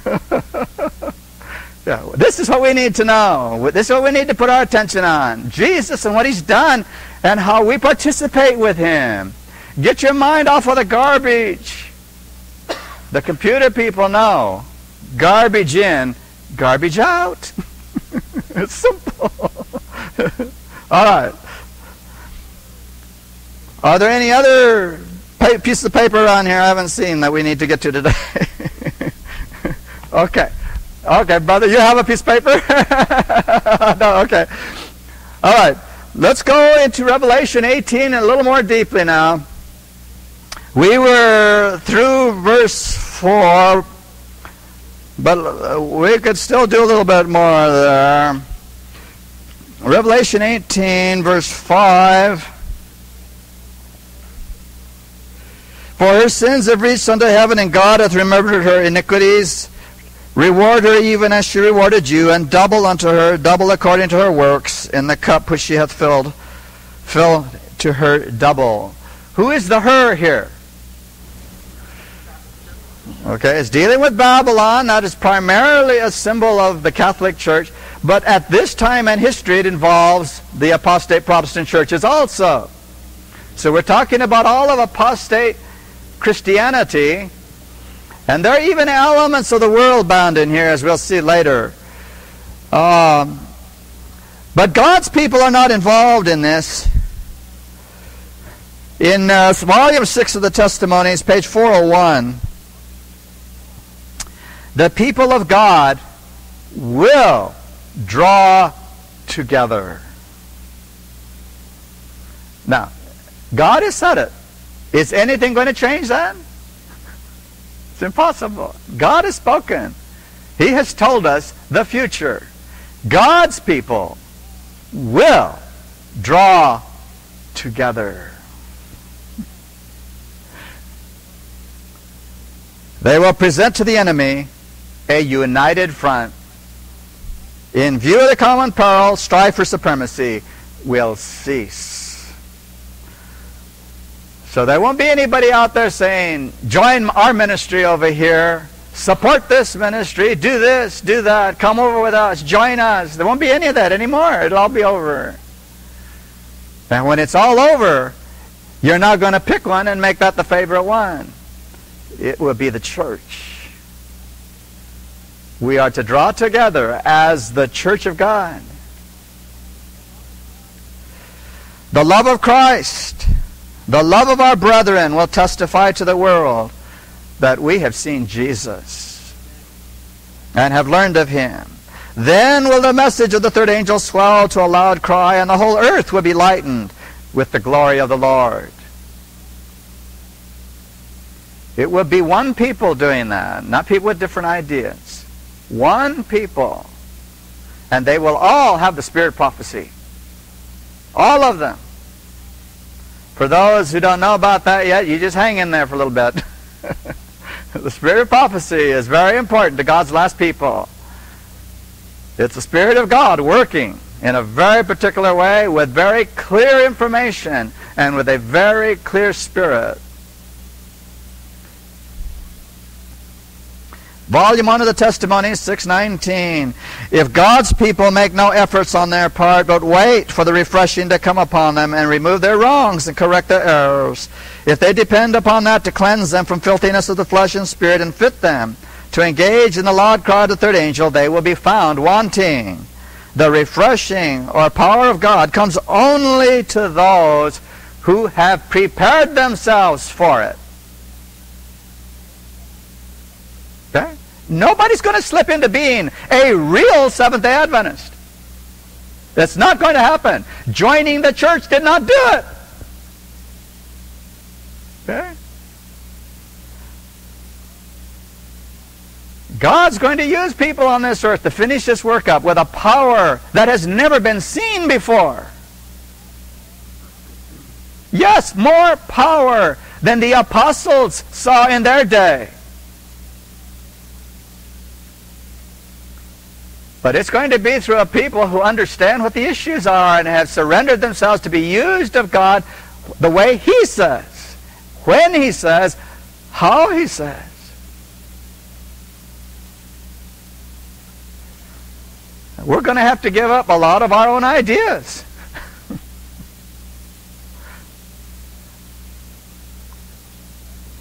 [SPEAKER 1] yeah, this is what we need to know. This is what we need to put our attention on. Jesus and what he's done and how we participate with him. Get your mind off of the garbage. The computer people know garbage in, garbage out. it's simple. All right. Are there any other pieces of paper around here I haven't seen that we need to get to today? okay. Okay, brother, you have a piece of paper? no, okay. All right. Let's go into Revelation 18 a little more deeply now. We were through verse 4, but uh, we could still do a little bit more there. Revelation 18, verse 5. For her sins have reached unto heaven, and God hath remembered her iniquities. Reward her even as she rewarded you, and double unto her, double according to her works, in the cup which she hath filled, fill to her double. Who is the her here? Okay, it's dealing with Babylon. That is primarily a symbol of the Catholic Church. But at this time in history, it involves the apostate Protestant churches also. So we're talking about all of apostate Christianity. And there are even elements of the world bound in here, as we'll see later. Um, but God's people are not involved in this. In uh, volume 6 of the Testimonies, page 401, the people of God will draw together. Now, God has said it. Is anything going to change that? It's impossible. God has spoken. He has told us the future. God's people will draw together. They will present to the enemy a united front. In view of the common peril, strife for supremacy will cease. So there won't be anybody out there saying, join our ministry over here, support this ministry, do this, do that, come over with us, join us. There won't be any of that anymore. It'll all be over. And when it's all over, you're not going to pick one and make that the favorite one. It will be the church. We are to draw together as the church of God. The love of Christ the love of our brethren will testify to the world that we have seen Jesus and have learned of him. Then will the message of the third angel swell to a loud cry, and the whole earth will be lightened with the glory of the Lord. It will be one people doing that, not people with different ideas. One people. And they will all have the spirit prophecy. All of them. For those who don't know about that yet, you just hang in there for a little bit. the spirit of prophecy is very important to God's last people. It's the Spirit of God working in a very particular way with very clear information and with a very clear spirit. Volume 1 of the Testimony, 619. If God's people make no efforts on their part, but wait for the refreshing to come upon them and remove their wrongs and correct their errors, if they depend upon that to cleanse them from filthiness of the flesh and spirit and fit them to engage in the loud cry of the third angel, they will be found wanting. The refreshing or power of God comes only to those who have prepared themselves for it. Okay? Nobody's going to slip into being a real Seventh day Adventist. That's not going to happen. Joining the church did not do it. Okay? God's going to use people on this earth to finish this work up with a power that has never been seen before. Yes, more power than the apostles saw in their day. But it's going to be through a people who understand what the issues are and have surrendered themselves to be used of God the way He says, when He says, how He says. We're going to have to give up a lot of our own ideas.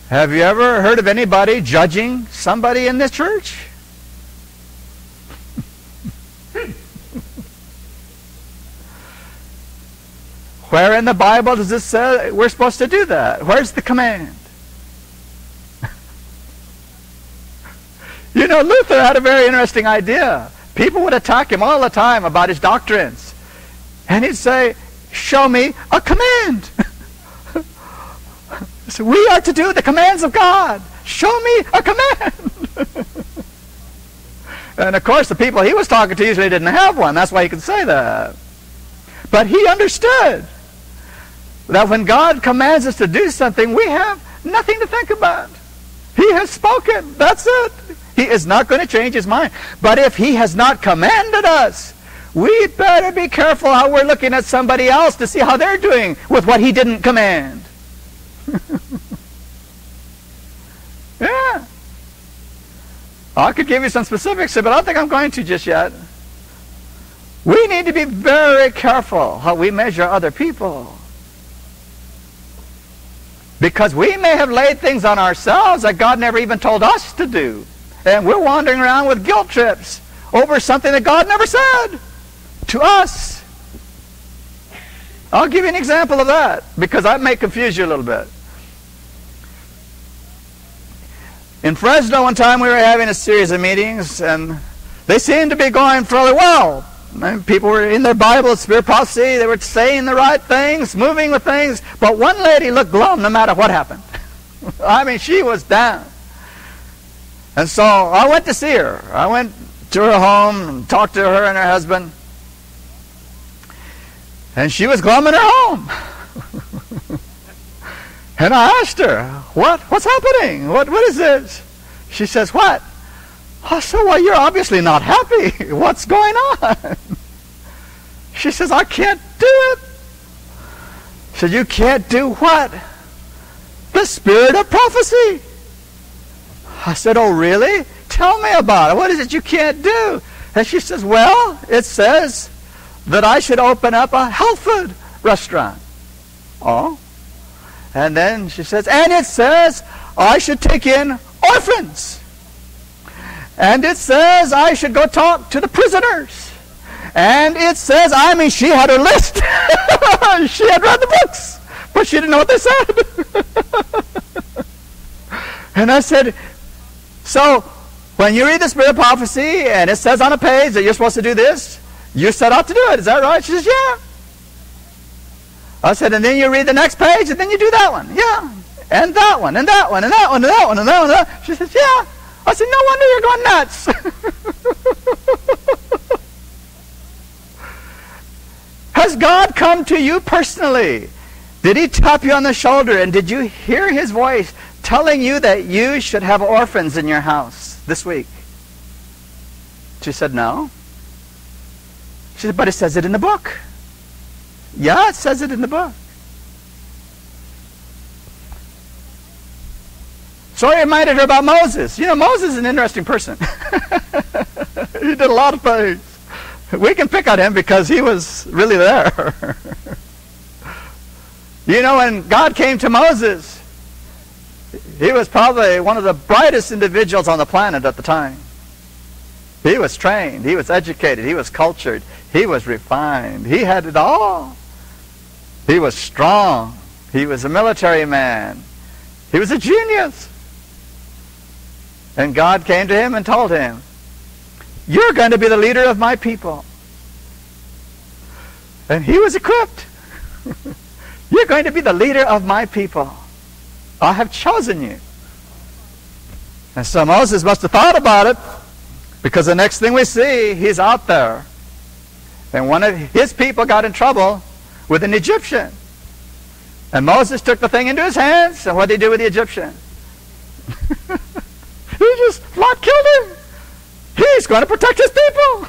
[SPEAKER 1] Have you ever heard of anybody judging somebody in this church? Where in the Bible does this say we're supposed to do that? Where's the command? you know, Luther had a very interesting idea. People would attack him all the time about his doctrines. And he'd say, Show me a command. so we are to do the commands of God. Show me a command. and of course, the people he was talking to usually didn't have one. That's why he could say that. But he understood that when God commands us to do something, we have nothing to think about. He has spoken. That's it. He is not going to change his mind. But if he has not commanded us, we better be careful how we're looking at somebody else to see how they're doing with what he didn't command. yeah. I could give you some specifics, but I don't think I'm going to just yet. We need to be very careful how we measure other people. Because we may have laid things on ourselves that God never even told us to do. And we're wandering around with guilt trips over something that God never said to us. I'll give you an example of that because that may confuse you a little bit. In Fresno, one time we were having a series of meetings, and they seemed to be going fairly well. People were in their Bible, Spirit prophecy. They were saying the right things, moving with things. But one lady looked glum no matter what happened. I mean, she was down. And so I went to see her. I went to her home and talked to her and her husband. And she was glum in her home. and I asked her, What? What's happening? What, what is this? She says, What? I said, Well, you're obviously not happy. What's going on? She says, I can't do it. I said, You can't do what? The spirit of prophecy. I said, Oh, really? Tell me about it. What is it you can't do? And she says, Well, it says that I should open up a health food restaurant. Oh. And then she says, And it says I should take in orphans. And it says I should go talk to the prisoners. And it says, I mean, she had her list. she had read the books, but she didn't know what they said. and I said, so when you read the Spirit of Prophecy and it says on a page that you're supposed to do this, you set out to do it. Is that right? She says, yeah. I said, and then you read the next page and then you do that one. Yeah. And that one, and that one, and that one, and that one, and that one. And that one. She says, yeah. I said, no wonder you're going nuts. Has God come to you personally? Did he tap you on the shoulder and did you hear his voice telling you that you should have orphans in your house this week? She said, No. She said, But it says it in the book. Yeah, it says it in the book. So I reminded her about Moses. You know, Moses is an interesting person. he did a lot of things. We can pick on him because he was really there. you know, when God came to Moses, he was probably one of the brightest individuals on the planet at the time. He was trained, he was educated, he was cultured, he was refined, he had it all. He was strong, he was a military man, he was a genius. And God came to him and told him, You're going to be the leader of my people. And he was equipped. You're going to be the leader of my people. I have chosen you. And so Moses must have thought about it because the next thing we see, he's out there. And one of his people got in trouble with an Egyptian. And Moses took the thing into his hands, and what did he do with the Egyptian? He just flat killed him. He's going to protect his people.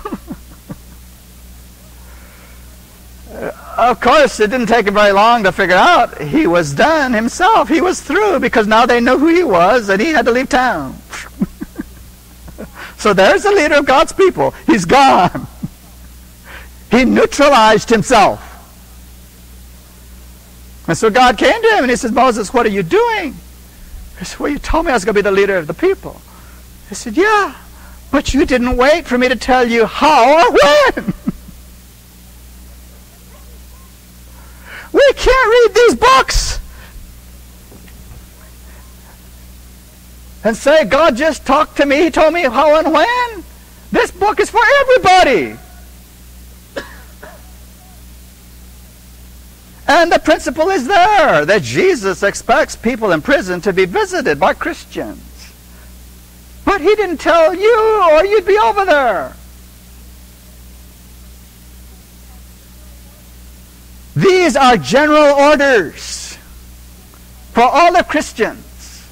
[SPEAKER 1] of course, it didn't take him very long to figure out he was done himself. He was through because now they know who he was and he had to leave town. so there's the leader of God's people. He's gone. He neutralized himself. And so God came to him and he says, Moses, what are you doing? He said, well, you told me I was going to be the leader of the people. He said, yeah, but you didn't wait for me to tell you how or when. we can't read these books and say, God just talked to me. He told me how and when. This book is for everybody. And the principle is there that Jesus expects people in prison to be visited by Christians. But he didn't tell you or you'd be over there. These are general orders for all the Christians.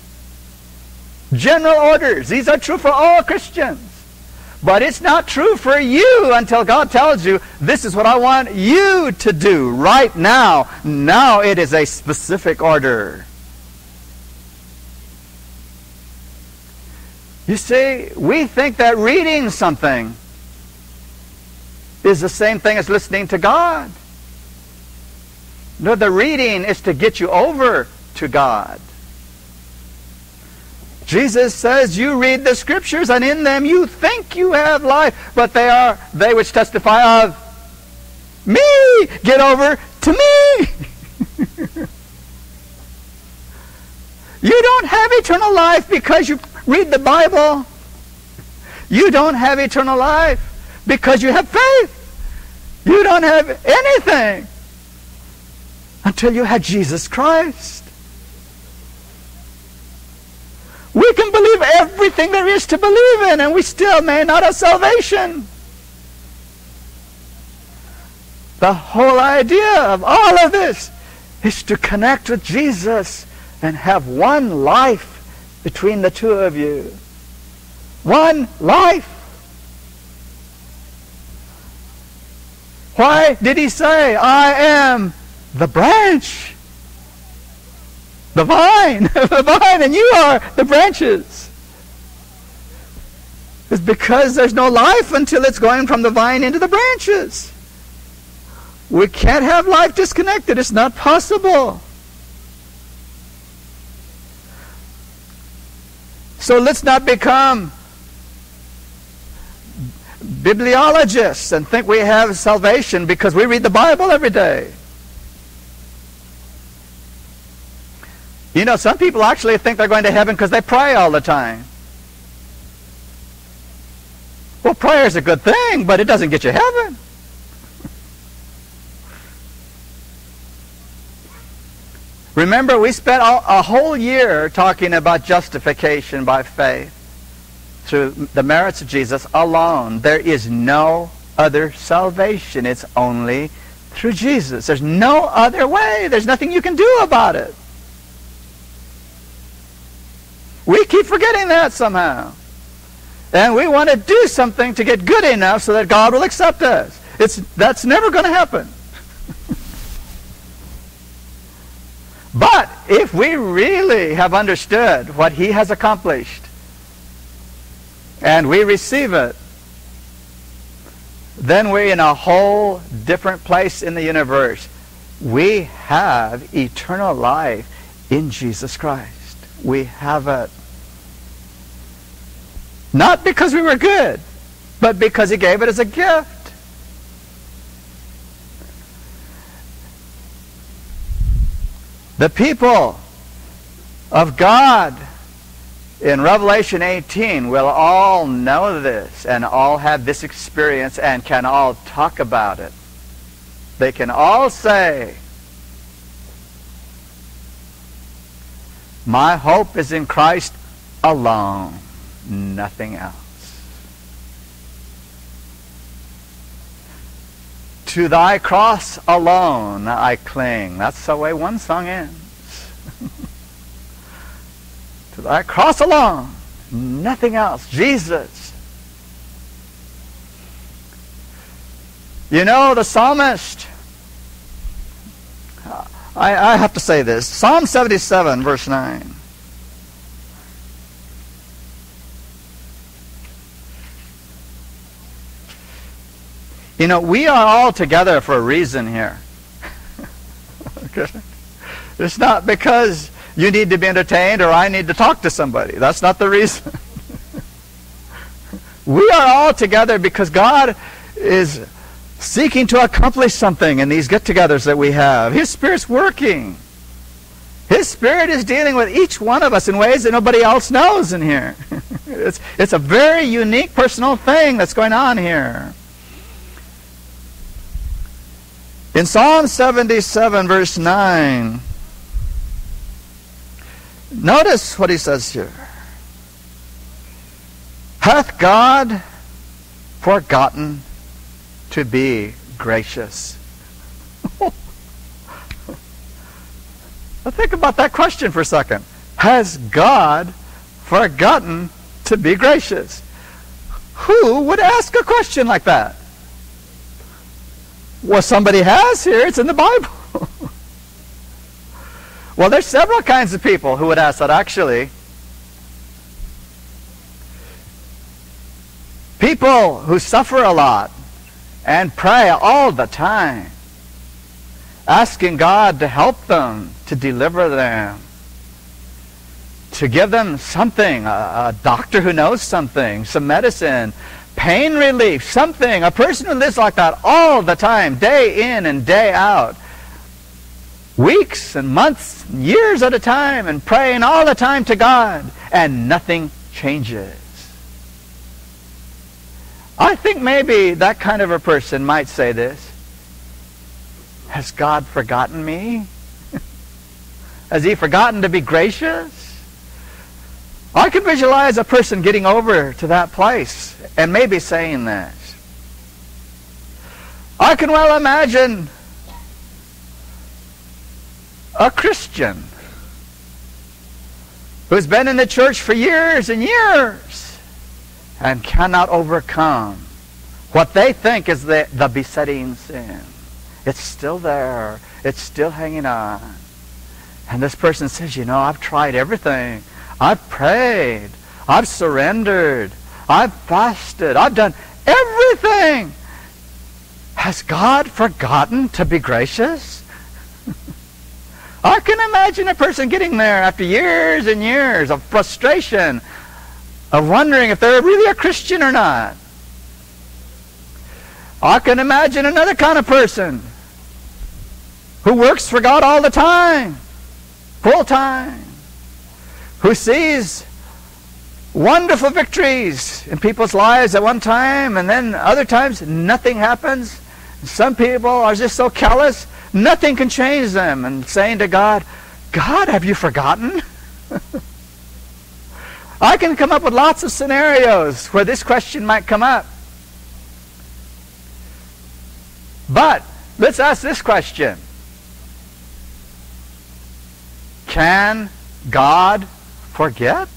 [SPEAKER 1] General orders. These are true for all Christians. But it's not true for you until God tells you, this is what I want you to do right now. Now it is a specific order. You see, we think that reading something is the same thing as listening to God. No, the reading is to get you over to God. Jesus says, You read the scriptures, and in them you think you have life, but they are they which testify of me. Get over to me. you don't have eternal life because you read the Bible. You don't have eternal life because you have faith. You don't have anything until you had Jesus Christ. We can believe everything there is to believe in, and we still may not have salvation. The whole idea of all of this is to connect with Jesus and have one life between the two of you. One life. Why did he say, I am the branch? The vine, the vine, and you are the branches. It's because there's no life until it's going from the vine into the branches. We can't have life disconnected. It's not possible. So let's not become bibliologists and think we have salvation because we read the Bible every day. You know, some people actually think they're going to heaven because they pray all the time. Well, prayer is a good thing, but it doesn't get you heaven. Remember, we spent a whole year talking about justification by faith through the merits of Jesus alone. There is no other salvation. It's only through Jesus. There's no other way. There's nothing you can do about it. We keep forgetting that somehow. And we want to do something to get good enough so that God will accept us. It's, that's never going to happen. but if we really have understood what He has accomplished, and we receive it, then we're in a whole different place in the universe. We have eternal life in Jesus Christ. We have it. Not because we were good, but because He gave it as a gift. The people of God in Revelation 18 will all know this and all have this experience and can all talk about it. They can all say, My hope is in Christ alone, nothing else. To thy cross alone I cling. That's the way one song ends. to thy cross alone, nothing else. Jesus. You know, the psalmist, I, I have to say this. Psalm 77, verse 9. You know, we are all together for a reason here. okay? It's not because you need to be entertained or I need to talk to somebody. That's not the reason. we are all together because God is seeking to accomplish something in these get togethers that we have. His Spirit's working. His Spirit is dealing with each one of us in ways that nobody else knows in here. it's, it's a very unique personal thing that's going on here. In Psalm 77, verse 9, notice what he says here. Hath God forgotten to be gracious? now think about that question for a second. Has God forgotten to be gracious? Who would ask a question like that? Well, somebody has here. It's in the Bible. well, there's several kinds of people who would ask that, actually. People who suffer a lot and pray all the time, asking God to help them, to deliver them, to give them something, a, a doctor who knows something, some medicine, pain relief, something. A person who lives like that all the time, day in and day out, weeks and months, and years at a time, and praying all the time to God, and nothing changes. I think maybe that kind of a person might say this Has God forgotten me? Has he forgotten to be gracious? I can visualize a person getting over to that place and maybe saying that. I can well imagine a Christian who's been in the church for years and years and cannot overcome what they think is the, the besetting sin. It's still there. It's still hanging on. And this person says, you know, I've tried everything. I've prayed. I've surrendered. I've fasted. I've done everything. Has God forgotten to be gracious? I can imagine a person getting there after years and years of frustration, of wondering if they're really a Christian or not. I can imagine another kind of person who works for God all the time, full time, who sees wonderful victories in people's lives at one time, and then other times nothing happens. Some people are just so callous, nothing can change them. And saying to God, God, have you forgotten? I can come up with lots of scenarios where this question might come up. But Let's ask this question. Can God forget?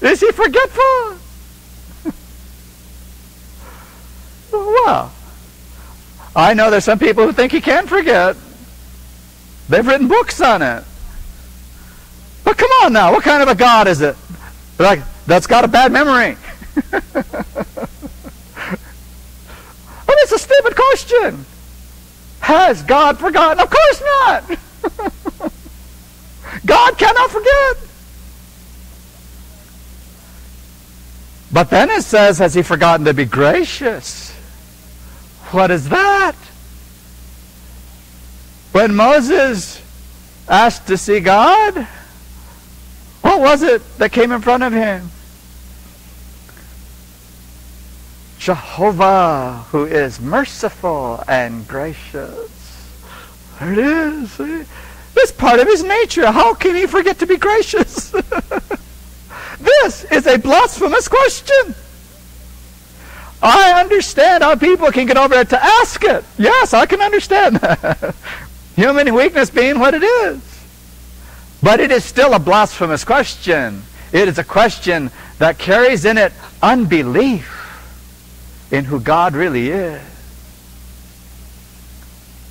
[SPEAKER 1] Is he forgetful? well, I know there's some people who think he can forget. They've written books on it. But come on now, what kind of a God is it? Like, that's got a bad memory. Mean, it's a stupid question. Has God forgotten? Of course not. God cannot forget. But then it says, has he forgotten to be gracious? What is that? When Moses asked to see God, what was it that came in front of him? Jehovah, who is merciful and gracious. There it is. See? It's part of his nature. How can he forget to be gracious? this is a blasphemous question. I understand how people can get over it to ask it. Yes, I can understand that. Human weakness being what it is. But it is still a blasphemous question. It is a question that carries in it unbelief in who God really is.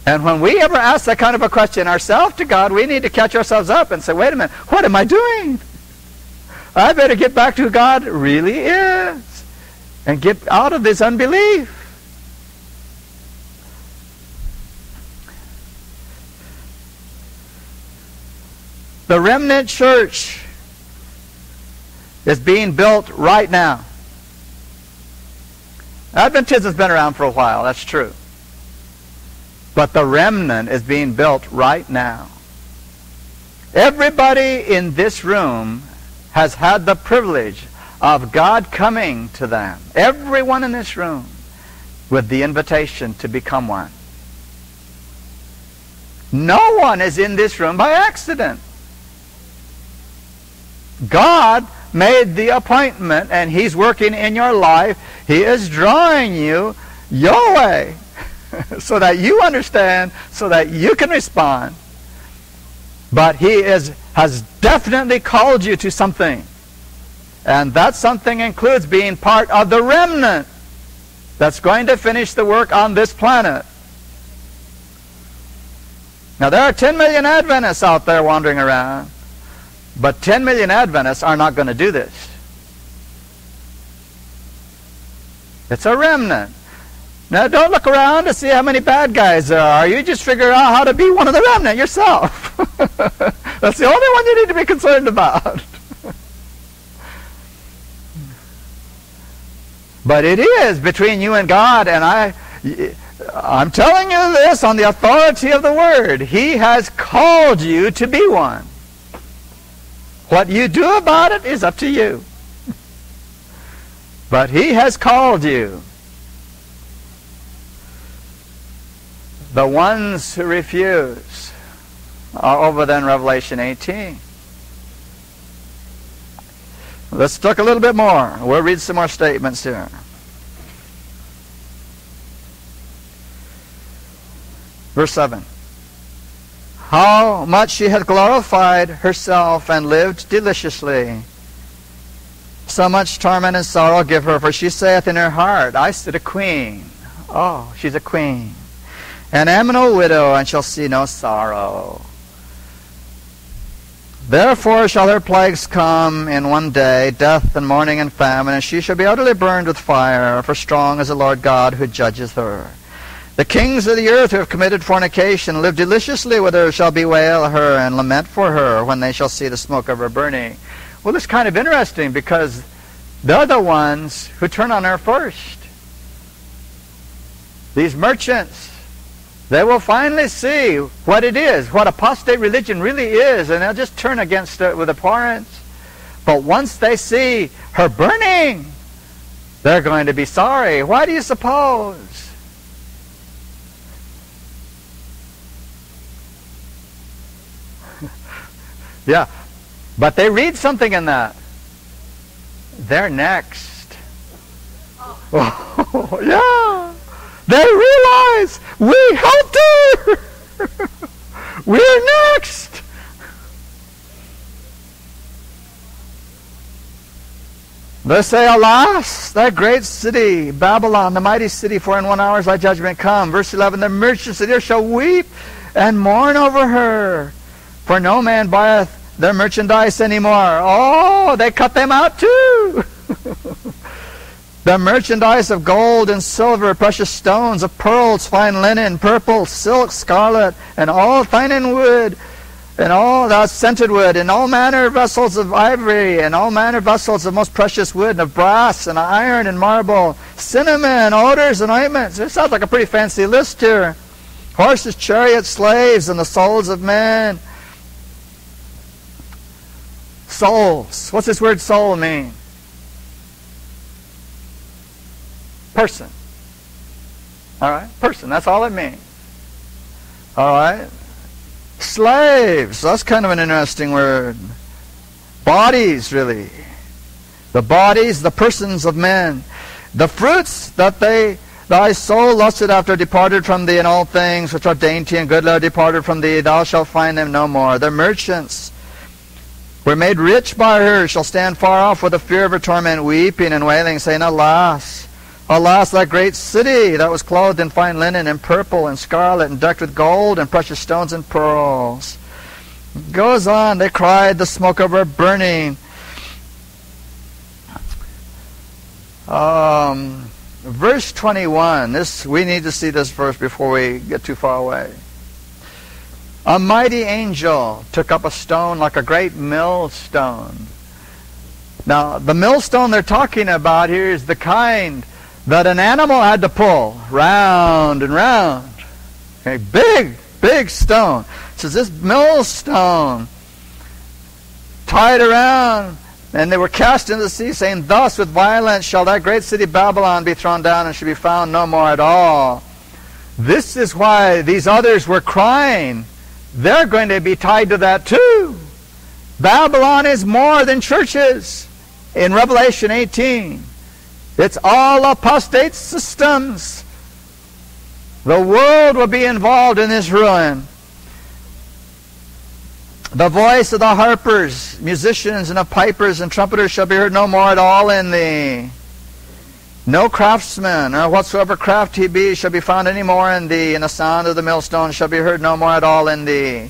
[SPEAKER 1] And when we ever ask that kind of a question ourselves to God, we need to catch ourselves up and say, wait a minute, what am I doing? I better get back to who God really is and get out of this unbelief. The remnant church is being built right now. Adventism has been around for a while, that's true. But the remnant is being built right now. Everybody in this room has had the privilege of God coming to them. Everyone in this room with the invitation to become one. No one is in this room by accident. God made the appointment and He's working in your life. He is drawing you your way so that you understand, so that you can respond. But He is, has definitely called you to something. And that something includes being part of the remnant that's going to finish the work on this planet. Now, there are 10 million Adventists out there wandering around. But 10 million Adventists are not going to do this. It's a remnant. Now, don't look around to see how many bad guys there are. You just figure out how to be one of the remnant yourself. That's the only one you need to be concerned about. but it is between you and God, and I. I'm telling you this on the authority of the Word. He has called you to be one. What you do about it is up to you. But he has called you. The ones who refuse are over there in Revelation 18. Let's talk a little bit more. We'll read some more statements here. Verse 7 how much she had glorified herself and lived deliciously. So much torment and sorrow give her, for she saith in her heart, I sit a queen. Oh, she's a queen. And am no widow, and shall see no sorrow. Therefore shall her plagues come in one day, death and mourning and famine, and she shall be utterly burned with fire, for strong is the Lord God who judgeth her. The kings of the earth who have committed fornication live deliciously with her shall bewail her and lament for her when they shall see the smoke of her burning. Well, it's kind of interesting because they're the ones who turn on her first. These merchants, they will finally see what it is, what apostate religion really is, and they'll just turn against it with abhorrence. But once they see her burning, they're going to be sorry. Why do you suppose? Yeah. But they read something in that. They're next. Oh, yeah. They realize we helped her. We're next. They say, Alas, that great city, Babylon, the mighty city, for in one hour is thy judgment come. Verse 11, The merchants of the earth shall weep and mourn over her, for no man buyeth their merchandise anymore. Oh, they cut them out too. the merchandise of gold and silver, precious stones, of pearls, fine linen, purple, silk, scarlet, and all fine wood, and all that scented wood, and all manner of vessels of ivory, and all manner of vessels of most precious wood, and of brass, and iron, and marble, cinnamon, odors, and ointments. It sounds like a pretty fancy list here. Horses, chariots, slaves, and the souls of men. Souls. What's this word soul mean? Person. All right? Person. That's all it means. All right? Slaves. That's kind of an interesting word. Bodies, really. The bodies, the persons of men. The fruits that they thy soul lusted after departed from thee, and all things which are dainty and goodly are departed from thee. Thou shalt find them no more. The merchants were made rich by her, shall stand far off with the fear of her torment, weeping and wailing, saying, Alas! Alas, that great city that was clothed in fine linen and purple and scarlet and decked with gold and precious stones and pearls. Goes on, they cried, the smoke of her burning. Um, verse 21, this, we need to see this verse before we get too far away. A mighty angel took up a stone like a great millstone. Now, the millstone they're talking about here is the kind that an animal had to pull round and round. Okay, big, big stone. It says this millstone tied around, and they were cast into the sea, saying, Thus with violence shall that great city Babylon be thrown down and shall be found no more at all. This is why these others were crying. They're going to be tied to that too. Babylon is more than churches in Revelation 18. It's all apostate systems. The world will be involved in this ruin. The voice of the harpers, musicians, and of pipers and trumpeters shall be heard no more at all in thee. No craftsman, or whatsoever craft he be, shall be found any more in thee, and the sound of the millstone shall be heard no more at all in thee.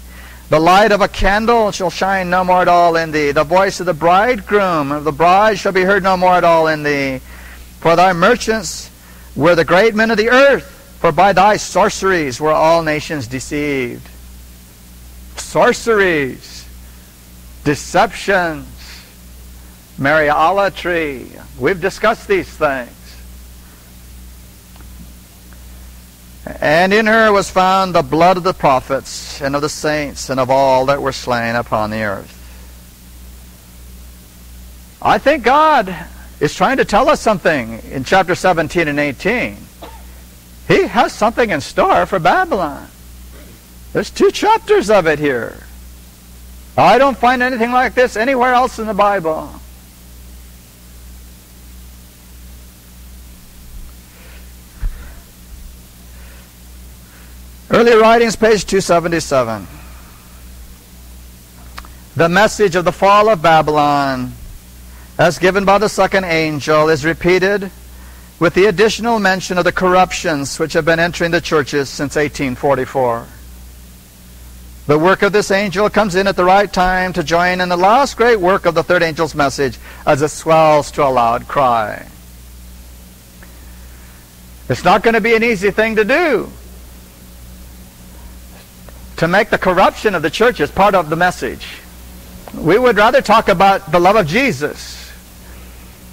[SPEAKER 1] The light of a candle shall shine no more at all in thee. The voice of the bridegroom of the bride shall be heard no more at all in thee. For thy merchants were the great men of the earth, for by thy sorceries were all nations deceived. Sorceries, deceptions, Mariolatry. We've discussed these things. And in her was found the blood of the prophets and of the saints and of all that were slain upon the earth. I thank God is trying to tell us something in chapter 17 and 18. He has something in store for Babylon. There's two chapters of it here. I don't find anything like this anywhere else in the Bible. Early writings, page 277. The message of the fall of Babylon as given by the second angel, is repeated with the additional mention of the corruptions which have been entering the churches since 1844. The work of this angel comes in at the right time to join in the last great work of the third angel's message as it swells to a loud cry. It's not going to be an easy thing to do to make the corruption of the churches part of the message. We would rather talk about the love of Jesus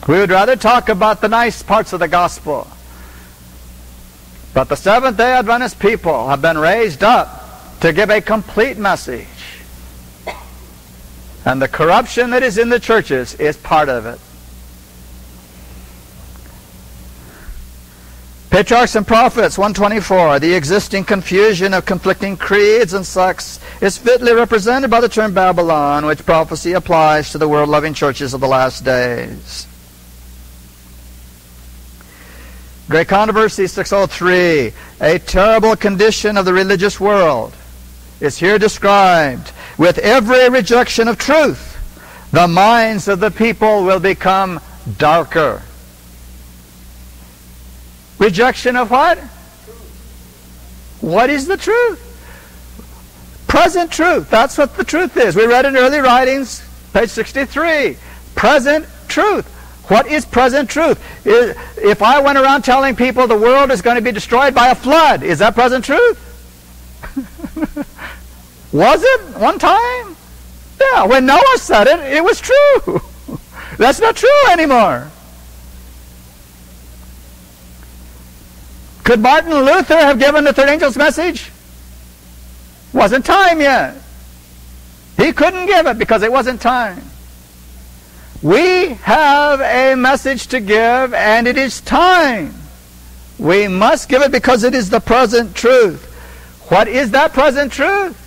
[SPEAKER 1] we would rather talk about the nice parts of the gospel. But the Seventh day Adventist people have been raised up to give a complete message. And the corruption that is in the churches is part of it. Patriarchs and Prophets 124. The existing confusion of conflicting creeds and sects is fitly represented by the term Babylon, which prophecy applies to the world loving churches of the last days. Great Controversy 603. A terrible condition of the religious world is here described. With every rejection of truth, the minds of the people will become darker. Rejection of what? What is the truth? Present truth. That's what the truth is. We read in early writings, page 63. Present truth. What is present truth? If I went around telling people the world is going to be destroyed by a flood, is that present truth? was it one time? Yeah, when Noah said it, it was true. That's not true anymore. Could Martin Luther have given the third angel's message? Wasn't time yet. He couldn't give it because it wasn't time. We have a message to give, and it is time. We must give it because it is the present truth. What is that present truth?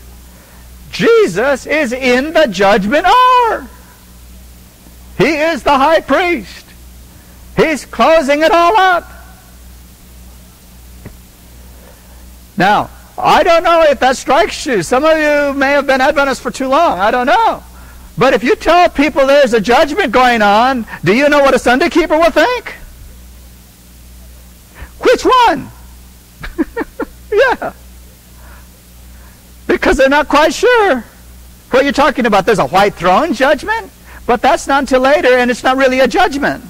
[SPEAKER 1] Jesus is in the judgment hour. He is the high priest. He's closing it all up. Now, I don't know if that strikes you. Some of you may have been Adventists for too long. I don't know. But if you tell people there's a judgment going on, do you know what a Sunday keeper will think? Which one? yeah. Because they're not quite sure what you're talking about. There's a white throne judgment, but that's not until later, and it's not really a judgment.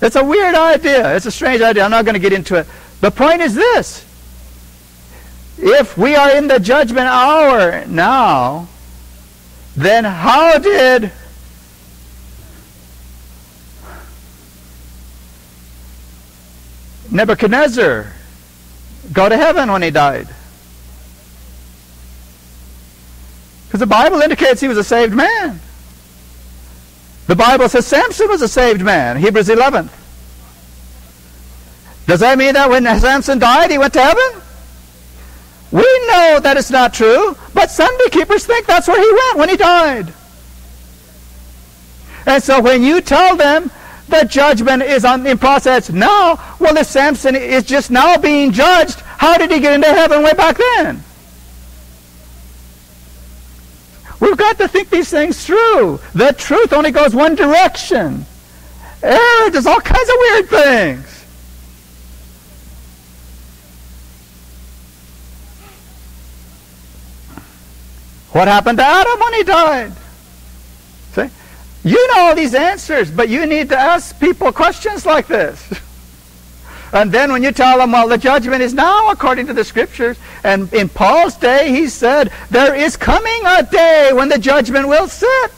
[SPEAKER 1] It's a weird idea. It's a strange idea. I'm not going to get into it. The point is this if we are in the judgment hour now, then how did Nebuchadnezzar go to heaven when he died? Because the Bible indicates he was a saved man. The Bible says Samson was a saved man, Hebrews 11. Does that mean that when Samson died, he went to heaven? We know that it's not true, but Sunday keepers think that's where he went when he died. And so when you tell them that judgment is on, in process now, well, if Samson is just now being judged, how did he get into heaven way back then? We've got to think these things through. The truth only goes one direction. Error does all kinds of weird things. What happened to Adam when he died? See? You know all these answers, but you need to ask people questions like this. And then when you tell them, well, the judgment is now according to the scriptures, and in Paul's day he said, there is coming a day when the judgment will sit.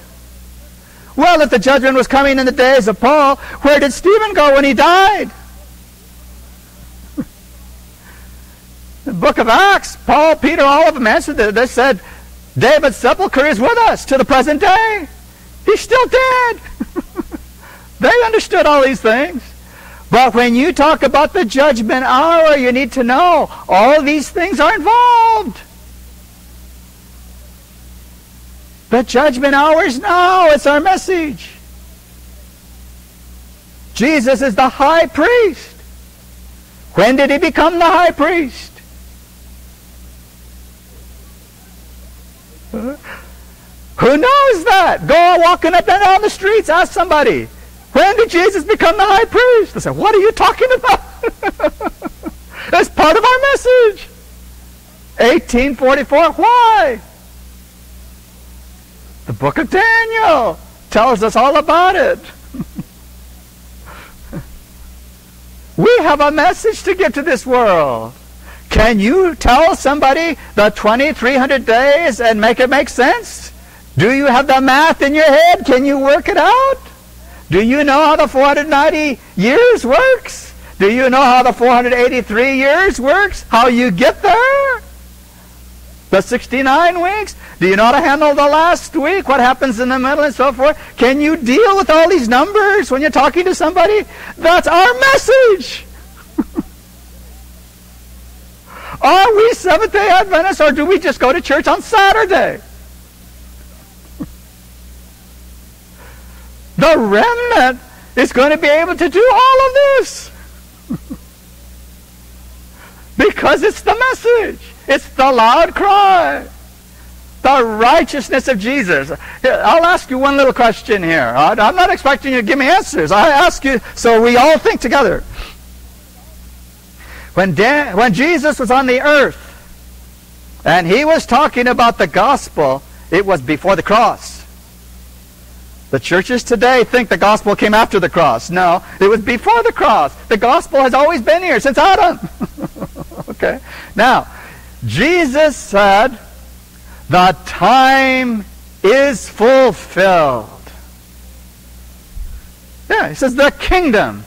[SPEAKER 1] Well, if the judgment was coming in the days of Paul, where did Stephen go when he died? the book of Acts, Paul, Peter, all of them answered that. They said, David's sepulchre is with us to the present day. He's still dead. they understood all these things. But when you talk about the judgment hour, you need to know all these things are involved. The judgment hour is now. It's our message. Jesus is the high priest. When did he become the high priest? Who knows that? Go walking up and down the streets, ask somebody. When did Jesus become the high priest? They say, What are you talking about? That's part of our message. 1844. Why? The book of Daniel tells us all about it. we have a message to give to this world. Can you tell somebody the 2300 days and make it make sense? Do you have the math in your head? Can you work it out? Do you know how the 490 years works? Do you know how the 483 years works? How you get there? The 69 weeks? Do you know how to handle the last week? What happens in the middle and so forth? Can you deal with all these numbers when you're talking to somebody? That's our message. Are we Seventh day Adventists or do we just go to church on Saturday? the remnant is going to be able to do all of this. Because it's the message. It's the loud cry. The righteousness of Jesus. I'll ask you one little question here. I'm not expecting you to give me answers. I ask you so we all think together. When, Dan, when Jesus was on the earth and he was talking about the gospel, it was before the cross. The churches today think the gospel came after the cross. No, it was before the cross. The gospel has always been here since Adam. okay? Now, Jesus said, the time is fulfilled. Yeah, he says, the kingdom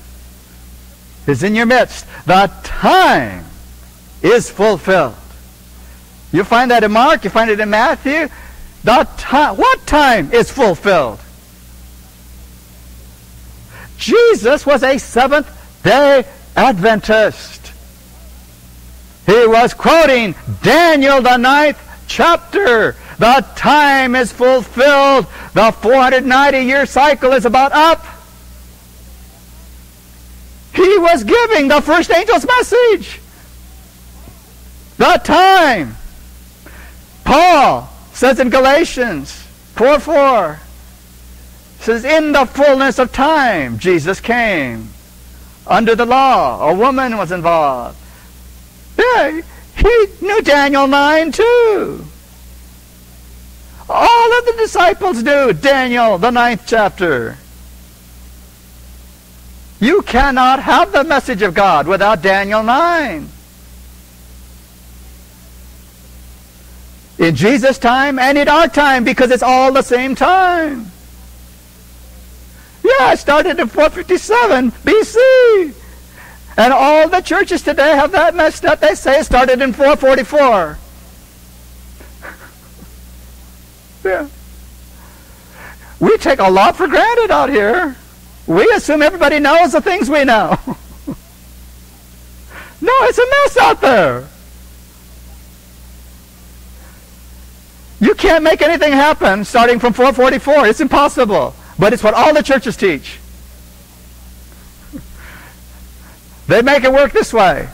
[SPEAKER 1] is in your midst. The time is fulfilled. You find that in Mark, you find it in Matthew. The time, what time is fulfilled? Jesus was a Seventh day Adventist. He was quoting Daniel, the ninth chapter. The time is fulfilled. The 490 year cycle is about up. He was giving the first angel's message. The time. Paul says in Galatians 4 4, says, In the fullness of time, Jesus came. Under the law, a woman was involved. Yeah, he knew Daniel 9 too. All of the disciples knew Daniel, the ninth chapter. You cannot have the message of God without Daniel 9. In Jesus' time and in our time because it's all the same time. Yeah, it started in 457 BC. And all the churches today have that messed up. They say it started in 444. yeah. We take a lot for granted out here. We assume everybody knows the things we know. no, it's a mess out there. You can't make anything happen starting from 444. It's impossible. But it's what all the churches teach. They make it work this way.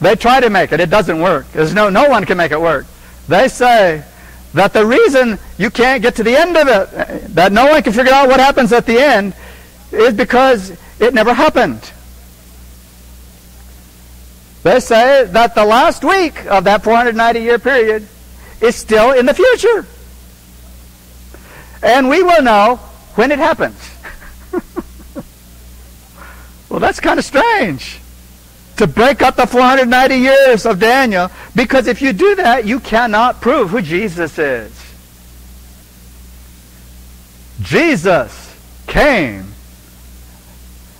[SPEAKER 1] They try to make it. It doesn't work. There's no, no one can make it work. They say that the reason you can't get to the end of it, that no one can figure out what happens at the end, is because it never happened. They say that the last week of that 490 year period is still in the future. And we will know when it happens. Well, that's kind of strange to break up the 490 years of Daniel because if you do that, you cannot prove who Jesus is. Jesus came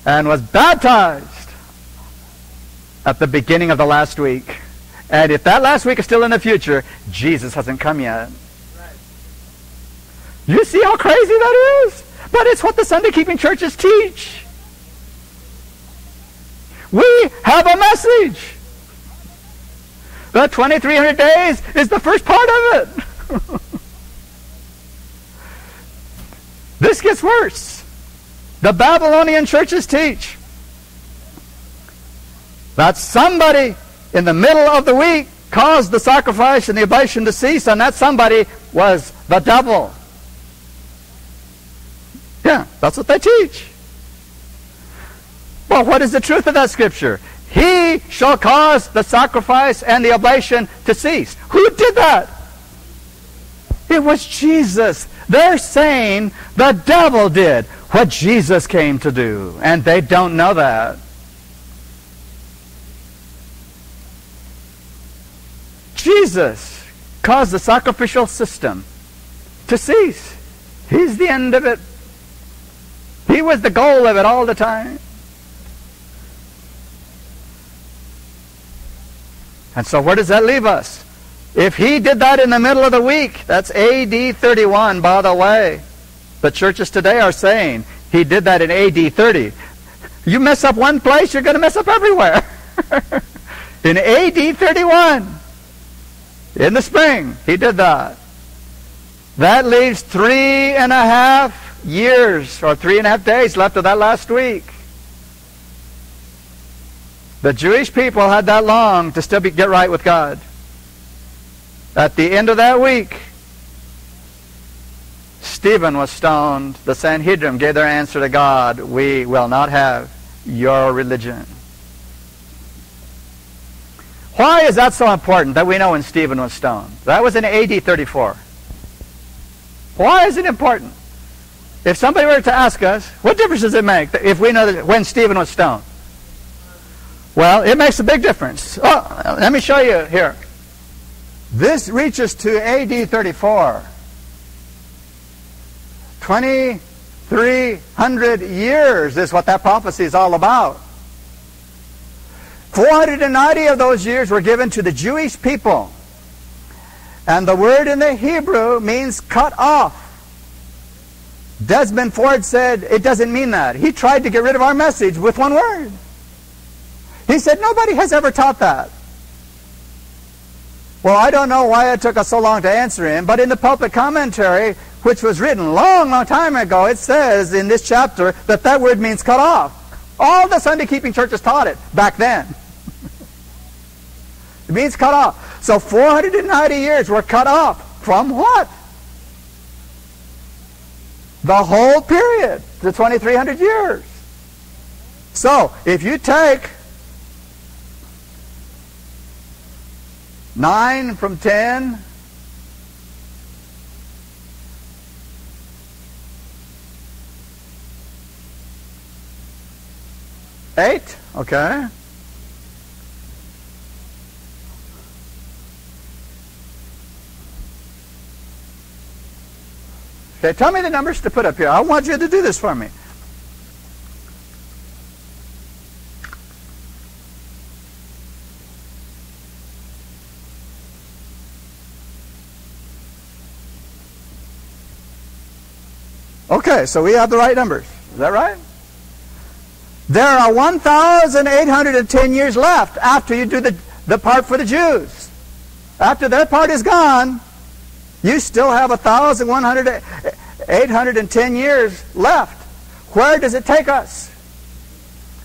[SPEAKER 1] and was baptized at the beginning of the last week. And if that last week is still in the future, Jesus hasn't come yet. You see how crazy that is? But it's what the Sunday keeping churches teach. We have a message. The 2300 days is the first part of it. this gets worse. The Babylonian churches teach that somebody in the middle of the week caused the sacrifice and the oblation to cease, and that somebody was the devil. Yeah, that's what they teach. Well, what is the truth of that scripture? He shall cause the sacrifice and the oblation to cease. Who did that? It was Jesus. They're saying the devil did what Jesus came to do, and they don't know that. Jesus caused the sacrificial system to cease. He's the end of it. He was the goal of it all the time. And so where does that leave us? If he did that in the middle of the week, that's AD 31, by the way. The churches today are saying he did that in AD 30. You mess up one place, you're going to mess up everywhere. in AD 31, in the spring, he did that. That leaves three and a half years or three and a half days left of that last week. The Jewish people had that long to still be, get right with God. At the end of that week, Stephen was stoned. The Sanhedrin gave their answer to God We will not have your religion. Why is that so important that we know when Stephen was stoned? That was in AD 34. Why is it important? If somebody were to ask us, what difference does it make if we know that when Stephen was stoned? Well, it makes a big difference. Oh, let me show you here. This reaches to AD 34. 2,300 years is what that prophecy is all about. 490 of those years were given to the Jewish people. And the word in the Hebrew means cut off. Desmond Ford said it doesn't mean that. He tried to get rid of our message with one word. He said nobody has ever taught that. Well, I don't know why it took us so long to answer him, but in the pulpit commentary, which was written long, long time ago, it says in this chapter that that word means cut off. All the Sunday keeping churches taught it back then. it means cut off. So 490 years were cut off. From what? The whole period, the 2300 years. So, if you take 9 from 10, Eight? Okay. Okay, tell me the numbers to put up here. I want you to do this for me. Okay, so we have the right numbers. Is that right? There are 1,810 years left after you do the, the part for the Jews. After that part is gone, you still have 1,810 years left. Where does it take us?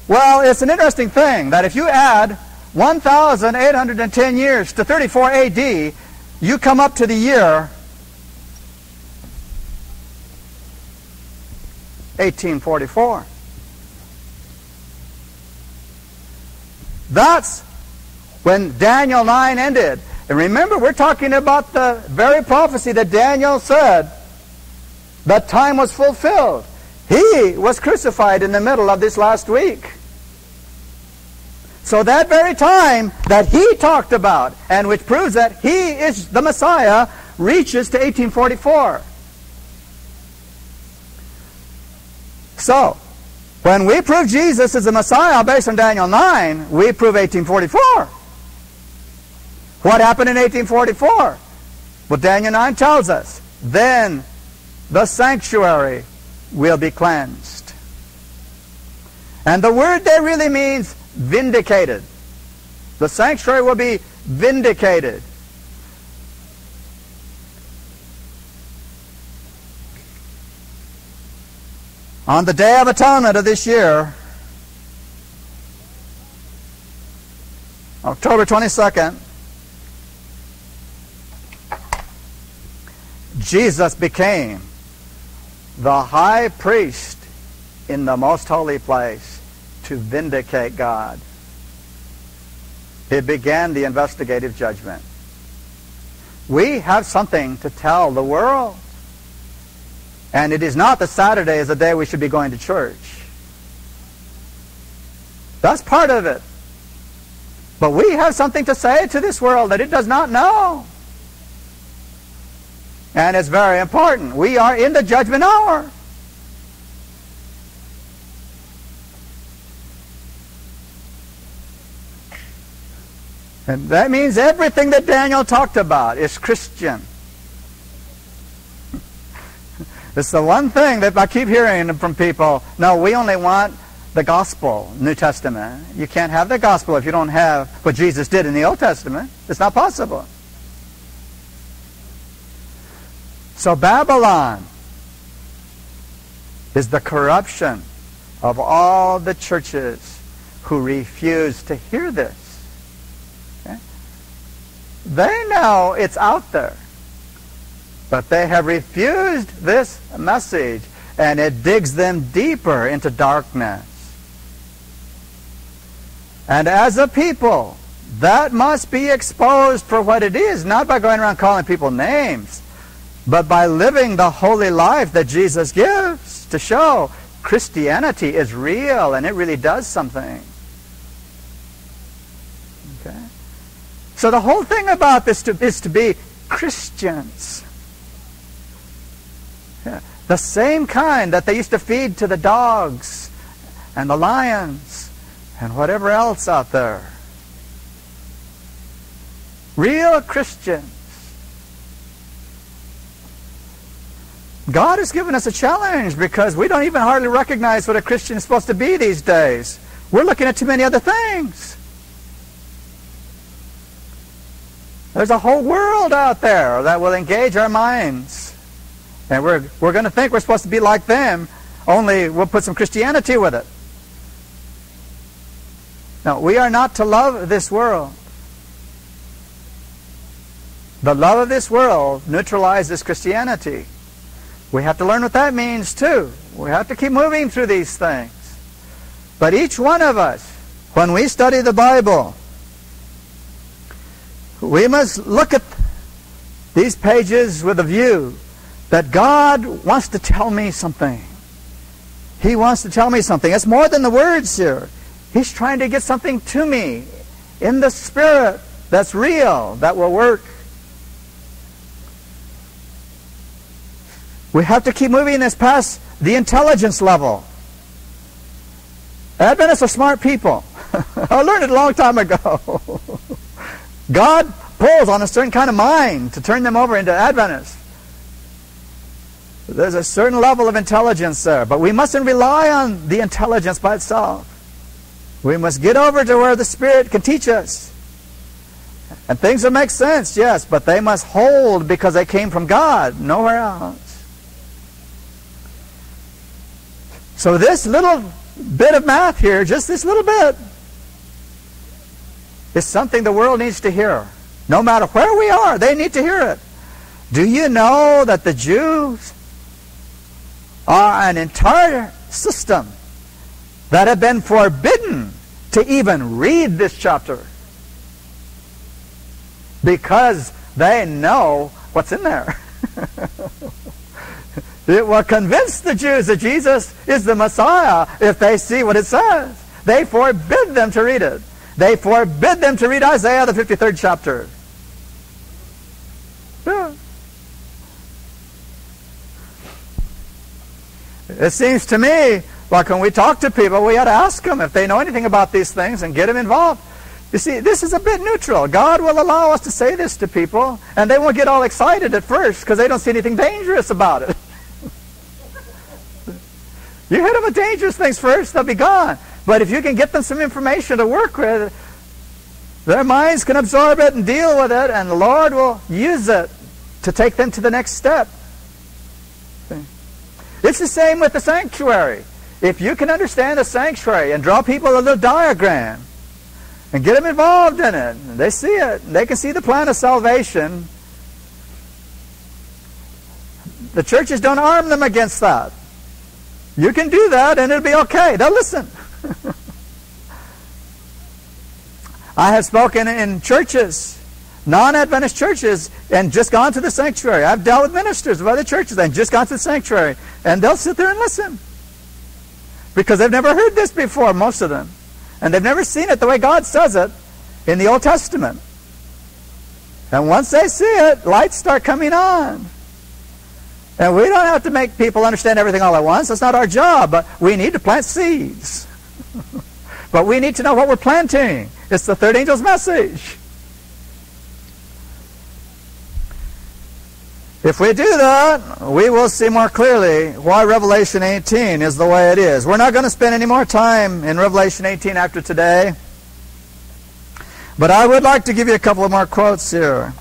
[SPEAKER 1] Well, it's an interesting thing that if you add 1,810 years to 34 AD, you come up to the year 1844. That's when Daniel 9 ended. And remember, we're talking about the very prophecy that Daniel said that time was fulfilled. He was crucified in the middle of this last week. So that very time that he talked about, and which proves that he is the Messiah, reaches to 1844. So, when we prove Jesus is the Messiah based on Daniel 9, we prove 1844. What happened in 1844? Well, Daniel 9 tells us. Then the sanctuary will be cleansed. And the word there really means vindicated. The sanctuary will be vindicated. On the Day of Atonement of this year, October 22nd, Jesus became the high priest in the most holy place to vindicate God. He began the investigative judgment. We have something to tell the world. And it is not that Saturday is the day we should be going to church. That's part of it. But we have something to say to this world that it does not know. And it's very important. We are in the judgment hour. And that means everything that Daniel talked about is Christian. It's the one thing that I keep hearing from people. No, we only want the gospel, New Testament. You can't have the gospel if you don't have what Jesus did in the Old Testament. It's not possible. So Babylon is the corruption of all the churches who refuse to hear this. Okay? They know it's out there, but they have refused this message, and it digs them deeper into darkness. And as a people, that must be exposed for what it is, not by going around calling people names, but by living the holy life that Jesus gives to show Christianity is real and it really does something. Okay? So the whole thing about this to, is to be Christians. The same kind that they used to feed to the dogs and the lions and whatever else out there. Real Christians. God has given us a challenge because we don't even hardly recognize what a Christian is supposed to be these days. We're looking at too many other things. There's a whole world out there that will engage our minds. And we're, we're going to think we're supposed to be like them, only we'll put some Christianity with it. Now, we are not to love this world. The love of this world neutralizes Christianity. We have to learn what that means too. We have to keep moving through these things. But each one of us, when we study the Bible, we must look at these pages with a view that God wants to tell me something. He wants to tell me something. It's more than the words here. He's trying to get something to me in the spirit that's real, that will work. We have to keep moving this past the intelligence level. Adventists are smart people. I learned it a long time ago. God pulls on a certain kind of mind to turn them over into Adventists. There's a certain level of intelligence there, but we mustn't rely on the intelligence by itself. We must get over to where the Spirit can teach us. And things will make sense, yes, but they must hold because they came from God, nowhere else. So this little bit of math here, just this little bit, is something the world needs to hear. No matter where we are, they need to hear it. Do you know that the Jews are an entire system that have been forbidden to even read this chapter because they know what's in there. it will convince the Jews that Jesus is the Messiah if they see what it says. They forbid them to read it. They forbid them to read Isaiah, the 53rd chapter. Yeah. It seems to me like when we talk to people, we ought to ask them if they know anything about these things and get them involved. You see, this is a bit neutral. God will allow us to say this to people, and they won't get all excited at first because they don't see anything dangerous about it. you hit them with dangerous things first, they'll be gone. But if you can get them some information to work with, their minds can absorb it and deal with it, and the Lord will use it to take them to the next step. It's the same with the sanctuary. If you can understand the sanctuary and draw people a little diagram and get them involved in it, they see it, they can see the plan of salvation. The churches don't arm them against that. You can do that and it'll be okay. They'll listen. I have spoken in churches, non-Adventist churches, and just gone to the sanctuary. I've dealt with ministers of other churches and just gone to the sanctuary, and they'll sit there and listen. Because they've never heard this before, most of them. And they've never seen it the way God says it in the Old Testament. And once they see it, lights start coming on. And we don't have to make people understand everything all at once. That's not our job. But we need to plant seeds. but we need to know what we're planting. It's the third angel's message. If we do that, we will see more clearly why Revelation 18 is the way it is. We're not going to spend any more time in Revelation 18 after today. But I would like to give you a couple of more quotes here.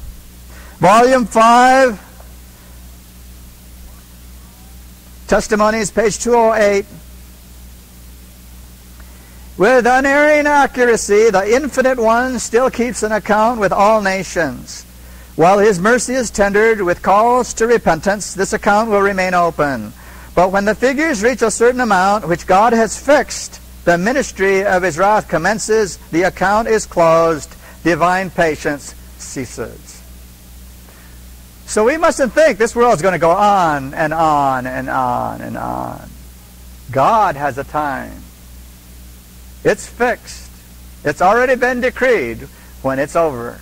[SPEAKER 1] Volume 5, Testimonies, page 208. With unerring accuracy, the Infinite One still keeps an account with all nations. While His mercy is tendered with calls to repentance, this account will remain open. But when the figures reach a certain amount which God has fixed, the ministry of His wrath commences, the account is closed, divine patience ceases. So we mustn't think this world is going to go on and on and on and on. God has a time. It's fixed. It's already been decreed when it's over.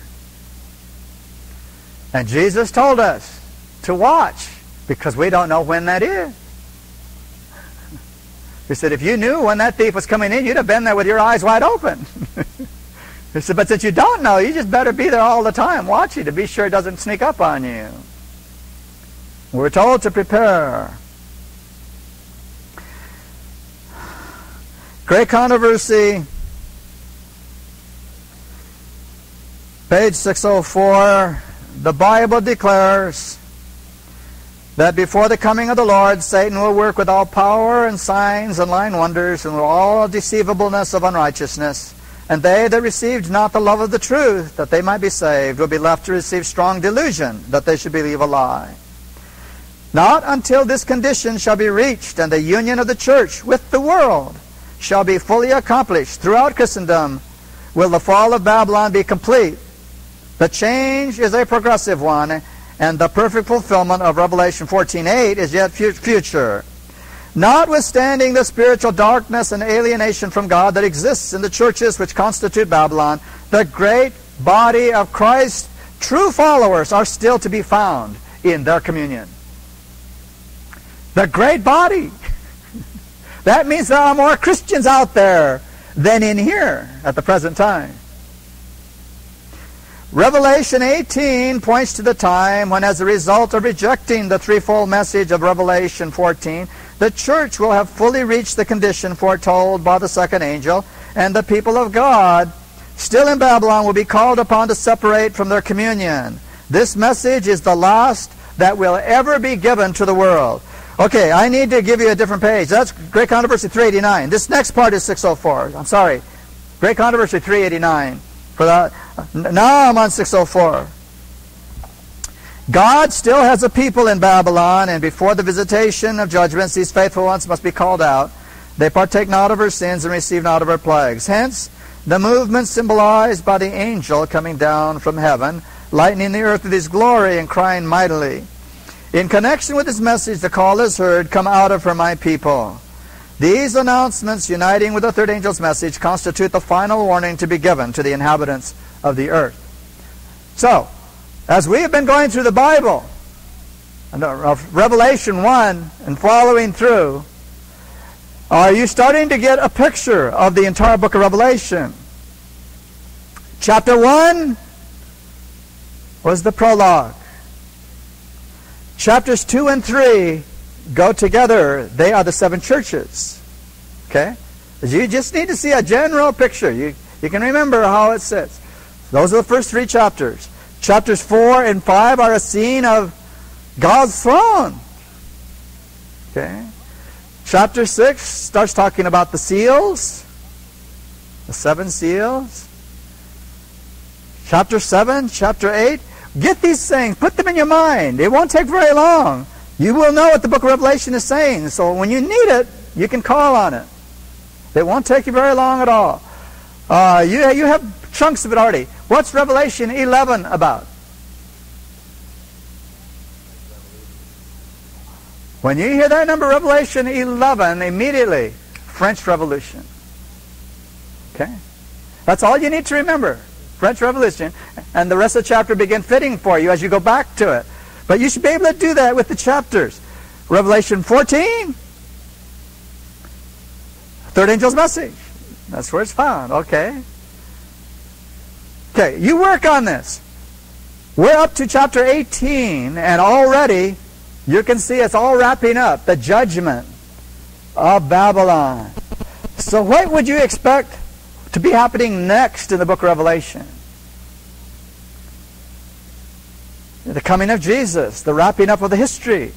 [SPEAKER 1] And Jesus told us to watch because we don't know when that is. He said, if you knew when that thief was coming in, you'd have been there with your eyes wide open. he said, but since you don't know, you just better be there all the time watching to be sure it doesn't sneak up on you. We're told to prepare. Great controversy. Page 604. The Bible declares that before the coming of the Lord, Satan will work with all power and signs and lying wonders and with all deceivableness of unrighteousness. And they that received not the love of the truth, that they might be saved, will be left to receive strong delusion, that they should believe a lie. Not until this condition shall be reached and the union of the church with the world shall be fully accomplished throughout Christendom will the fall of Babylon be complete. The change is a progressive one, and the perfect fulfillment of Revelation 14:8 is yet future. Notwithstanding the spiritual darkness and alienation from God that exists in the churches which constitute Babylon, the great body of Christ's true followers are still to be found in their communion. The great body. that means there are more Christians out there than in here at the present time. Revelation 18 points to the time when, as a result of rejecting the threefold message of Revelation 14, the church will have fully reached the condition foretold by the second angel, and the people of God, still in Babylon, will be called upon to separate from their communion. This message is the last that will ever be given to the world. Okay, I need to give you a different page. That's Great Controversy 389. This next part is 604. I'm sorry. Great Controversy 389. For now I'm on 604. God still has a people in Babylon, and before the visitation of judgments, these faithful ones must be called out. They partake not of her sins and receive not of her plagues. Hence, the movement symbolized by the angel coming down from heaven, lightening the earth with his glory and crying mightily. In connection with this message, the call is heard, Come out of her, my people. These announcements, uniting with the third angel's message, constitute the final warning to be given to the inhabitants of the earth. So, as we have been going through the Bible, uh, Revelation 1 and following through, are you starting to get a picture of the entire book of Revelation? Chapter 1 was the prologue. Chapters 2 and 3 go together. They are the seven churches. Okay? You just need to see a general picture. You, you can remember how it sits. Those are the first three chapters. Chapters 4 and 5 are a scene of God's throne. Okay? Chapter 6 starts talking about the seals, the seven seals. Chapter 7, chapter 8. Get these things, put them in your mind. It won't take very long. You will know what the book of Revelation is saying. So when you need it, you can call on it. It won't take you very long at all. Uh, you, you have chunks of it already. What's Revelation 11 about? When you hear that number, Revelation 11, immediately, French Revolution. Okay? That's all you need to remember. French Revolution. And the rest of the chapter begin fitting for you as you go back to it. But you should be able to do that with the chapters. Revelation 14, third angel's message. That's where it's found. Okay. Okay, you work on this. We're up to chapter 18, and already you can see it's all wrapping up the judgment of Babylon. So, what would you expect to be happening next in the book of Revelation? The coming of Jesus, the wrapping up of the history.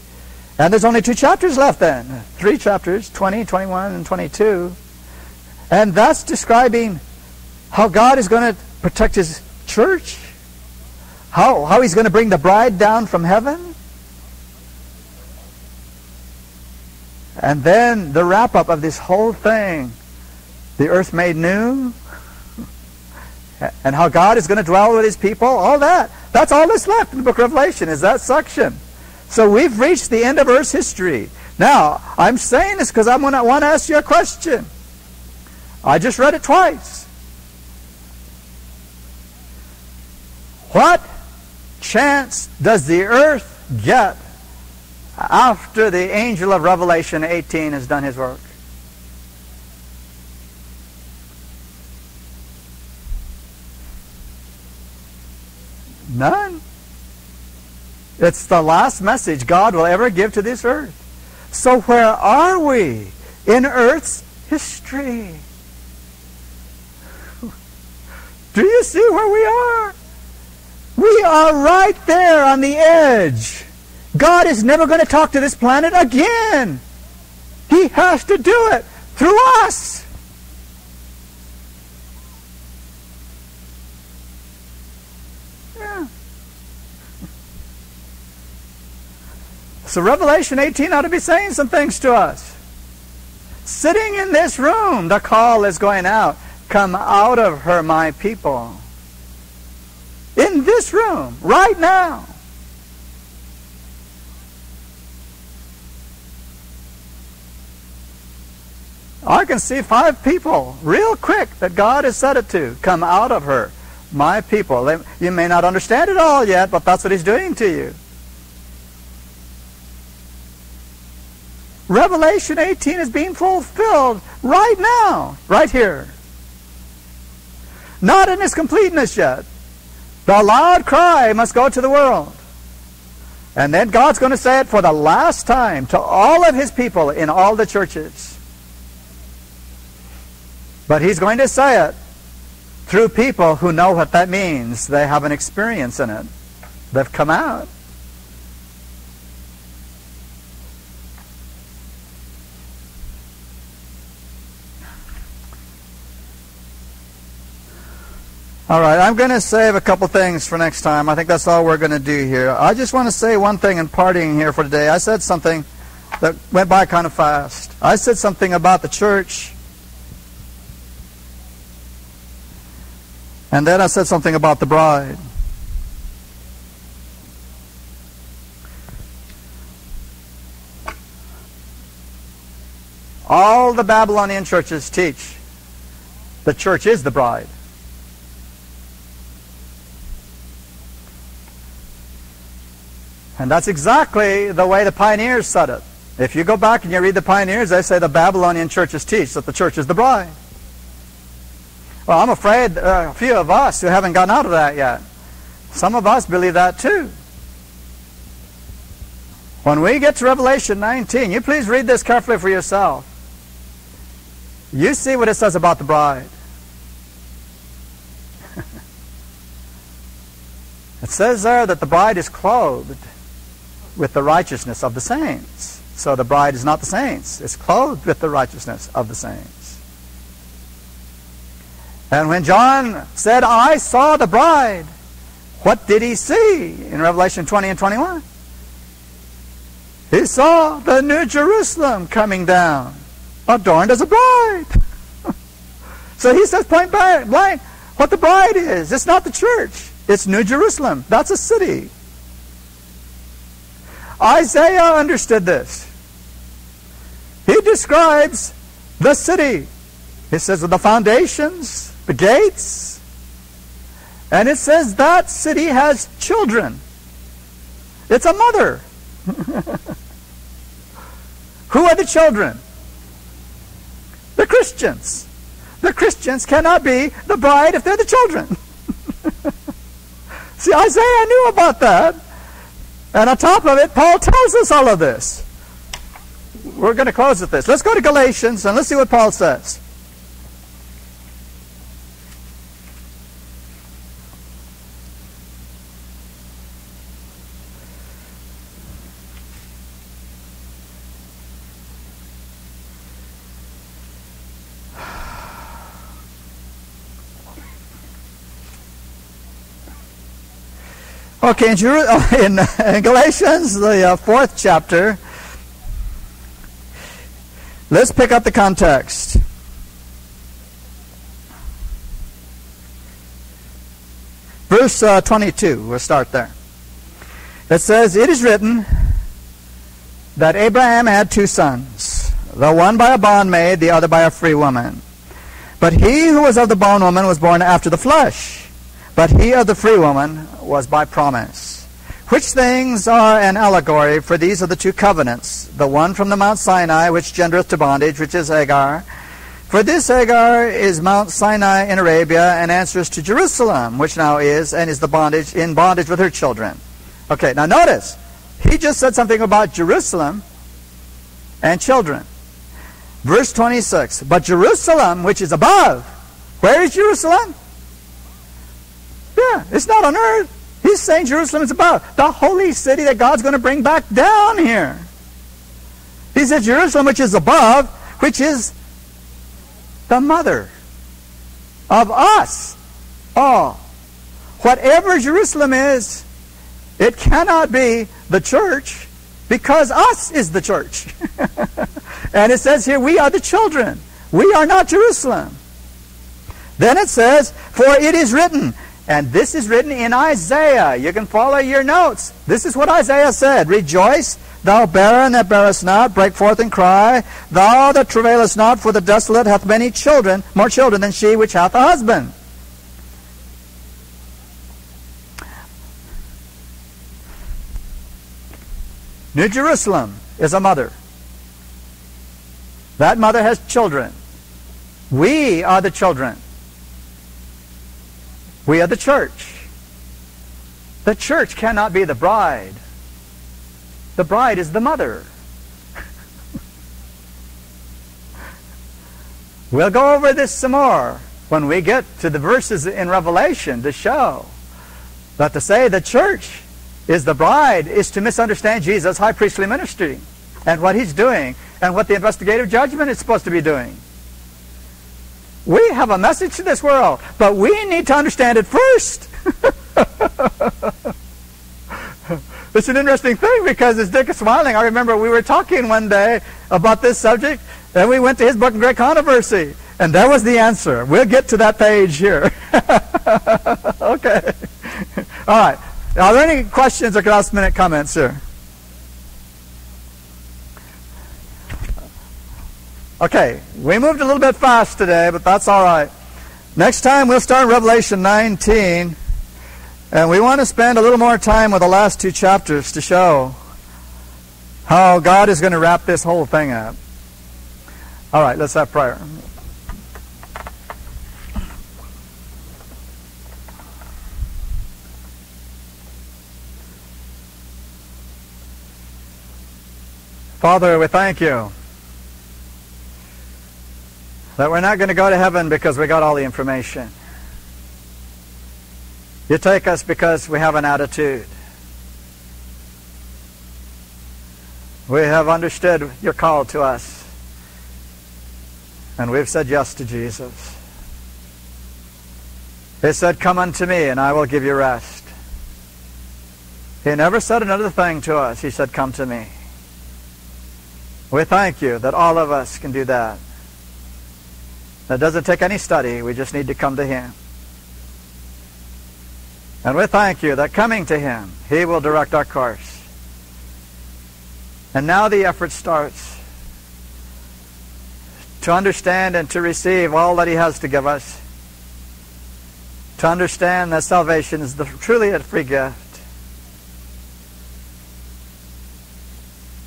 [SPEAKER 1] And there's only two chapters left then. Three chapters, 20, 21, and 22. And that's describing how God is going to protect his church, how, how he's going to bring the bride down from heaven. And then the wrap up of this whole thing the earth made new, and how God is going to dwell with his people, all that. That's all that's left in the book of Revelation, is that section. So we've reached the end of Earth's history. Now, I'm saying this because I want to ask you a question. I just read it twice. What chance does the earth get after the angel of Revelation 18 has done his work? None. It's the last message God will ever give to this earth. So where are we in Earth's history? Do you see where we are? We are right there on the edge. God is never going to talk to this planet again. He has to do it through us. So Revelation 18 ought to be saying some things to us. Sitting in this room, the call is going out. Come out of her, my people. In this room, right now. I can see five people real quick that God has said it to come out of her, my people. You may not understand it all yet, but that's what He's doing to you. Revelation 18 is being fulfilled right now, right here. Not in its completeness yet. The loud cry must go to the world. And then God's going to say it for the last time to all of his people in all the churches. But he's going to say it through people who know what that means. They have an experience in it. They've come out. All right, I'm going to save a couple things for next time. I think that's all we're going to do here. I just want to say one thing in partying here for today. I said something that went by kind of fast. I said something about the church. And then I said something about the bride. All the Babylonian churches teach the church is the bride. And that's exactly the way the pioneers said it. If you go back and you read the pioneers, they say the Babylonian churches teach that the church is the bride. Well, I'm afraid uh, a few of us who haven't gotten out of that yet. Some of us believe that too. When we get to Revelation 19, you please read this carefully for yourself. You see what it says about the bride. it says there that the bride is clothed with the righteousness of the saints. So the bride is not the saints, it's clothed with the righteousness of the saints. And when John said, I saw the bride, what did he see in Revelation 20 and 21? He saw the New Jerusalem coming down, adorned as a bride. so he says point blank what the bride is. It's not the church. It's New Jerusalem. That's a city. Isaiah understood this. He describes the city. He says the foundations, the gates, and it says that city has children. It's a mother. Who are the children? The Christians. The Christians cannot be the bride if they're the children. See, Isaiah knew about that. And on top of it, Paul tells us all of this. We're going to close with this. Let's go to Galatians and let's see what Paul says. Okay, in, in, in Galatians, the uh, fourth chapter, let's pick up the context. Verse uh, 22, we'll start there. It says, It is written that Abraham had two sons, the one by a bondmaid, the other by a free woman. But he who was of the bondwoman was born after the flesh, but he of the free woman was by promise. Which things are an allegory, for these are the two covenants, the one from the Mount Sinai, which gendereth to bondage, which is Agar. for this Agar is Mount Sinai in Arabia and answers to Jerusalem, which now is and is the bondage in bondage with her children. Okay, now notice, he just said something about Jerusalem and children. Verse 26, but Jerusalem, which is above, where is Jerusalem? Yeah, it's not on earth. He's saying Jerusalem is above. The holy city that God's going to bring back down here. He said Jerusalem, which is above, which is the mother of us all. Whatever Jerusalem is, it cannot be the church because us is the church. and it says here, we are the children. We are not Jerusalem. Then it says, for it is written, and this is written in Isaiah. You can follow your notes. This is what Isaiah said Rejoice, Thou barren that bearest not, break forth and cry. Thou that travailest not, for the desolate hath many children, more children than she which hath a husband. New Jerusalem is a mother. That mother has children. We are the children. We are the church. The church cannot be the bride. The bride is the mother. we'll go over this some more when we get to the verses in Revelation to show But to say the church is the bride is to misunderstand Jesus' high priestly ministry and what he's doing and what the investigative judgment is supposed to be doing. We have a message to this world, but we need to understand it first. It's an interesting thing because as Dick is smiling, I remember we were talking one day about this subject, and we went to his book, Great Controversy, and that was the answer. We'll get to that page here. okay. All right. Are there any questions or last minute comments here? Okay, we moved a little bit fast today, but that's all right. Next time we'll start Revelation 19. And we want to spend a little more time with the last two chapters to show how God is going to wrap this whole thing up. All right, let's have prayer. Father, we thank you that we're not going to go to heaven because we got all the information. You take us because we have an attitude. We have understood your call to us. And we've said yes to Jesus. He said, Come unto me, and I will give you rest. He never said another thing to us. He said, Come to me. We thank you that all of us can do that. That doesn't take any study. We just need to come to Him. And we thank you that coming to Him, He will direct our course. And now the effort starts to understand and to receive all that He has to give us. To understand that salvation is the, truly a free gift.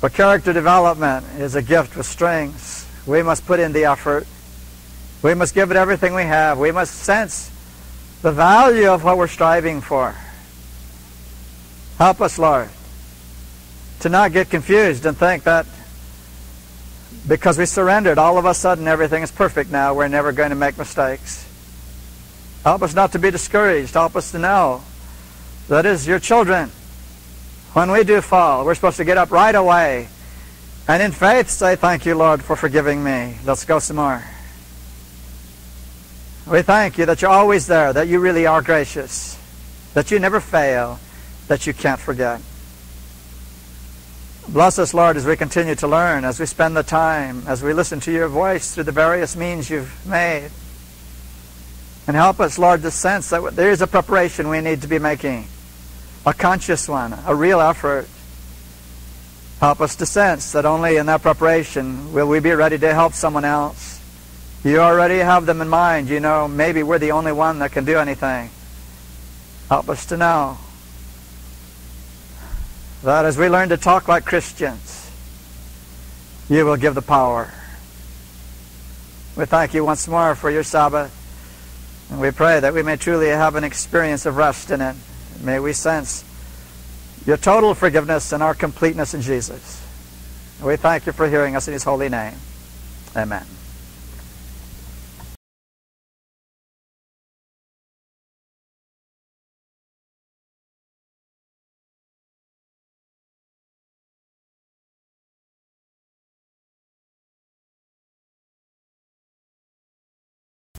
[SPEAKER 1] But character development is a gift with strings. We must put in the effort. We must give it everything we have. We must sense the value of what we're striving for. Help us, Lord, to not get confused and think that because we surrendered, all of a sudden everything is perfect now. We're never going to make mistakes. Help us not to be discouraged. Help us to know that is your children. When we do fall, we're supposed to get up right away and in faith say, Thank you, Lord, for forgiving me. Let's go some more. We thank you that you're always there, that you really are gracious, that you never fail, that you can't forget. Bless us, Lord, as we continue to learn, as we spend the time, as we listen to your voice through the various means you've made. And help us, Lord, to sense that there is a preparation we need to be making, a conscious one, a real effort. Help us to sense that only in that preparation will we be ready to help someone else. You already have them in mind. You know, maybe we're the only one that can do anything. Help us to know that as we learn to talk like Christians, you will give the power. We thank you once more for your Sabbath. And we pray that we may truly have an experience of rest in it. May we sense your total forgiveness and our completeness in Jesus. We thank you for hearing us in his holy name. Amen.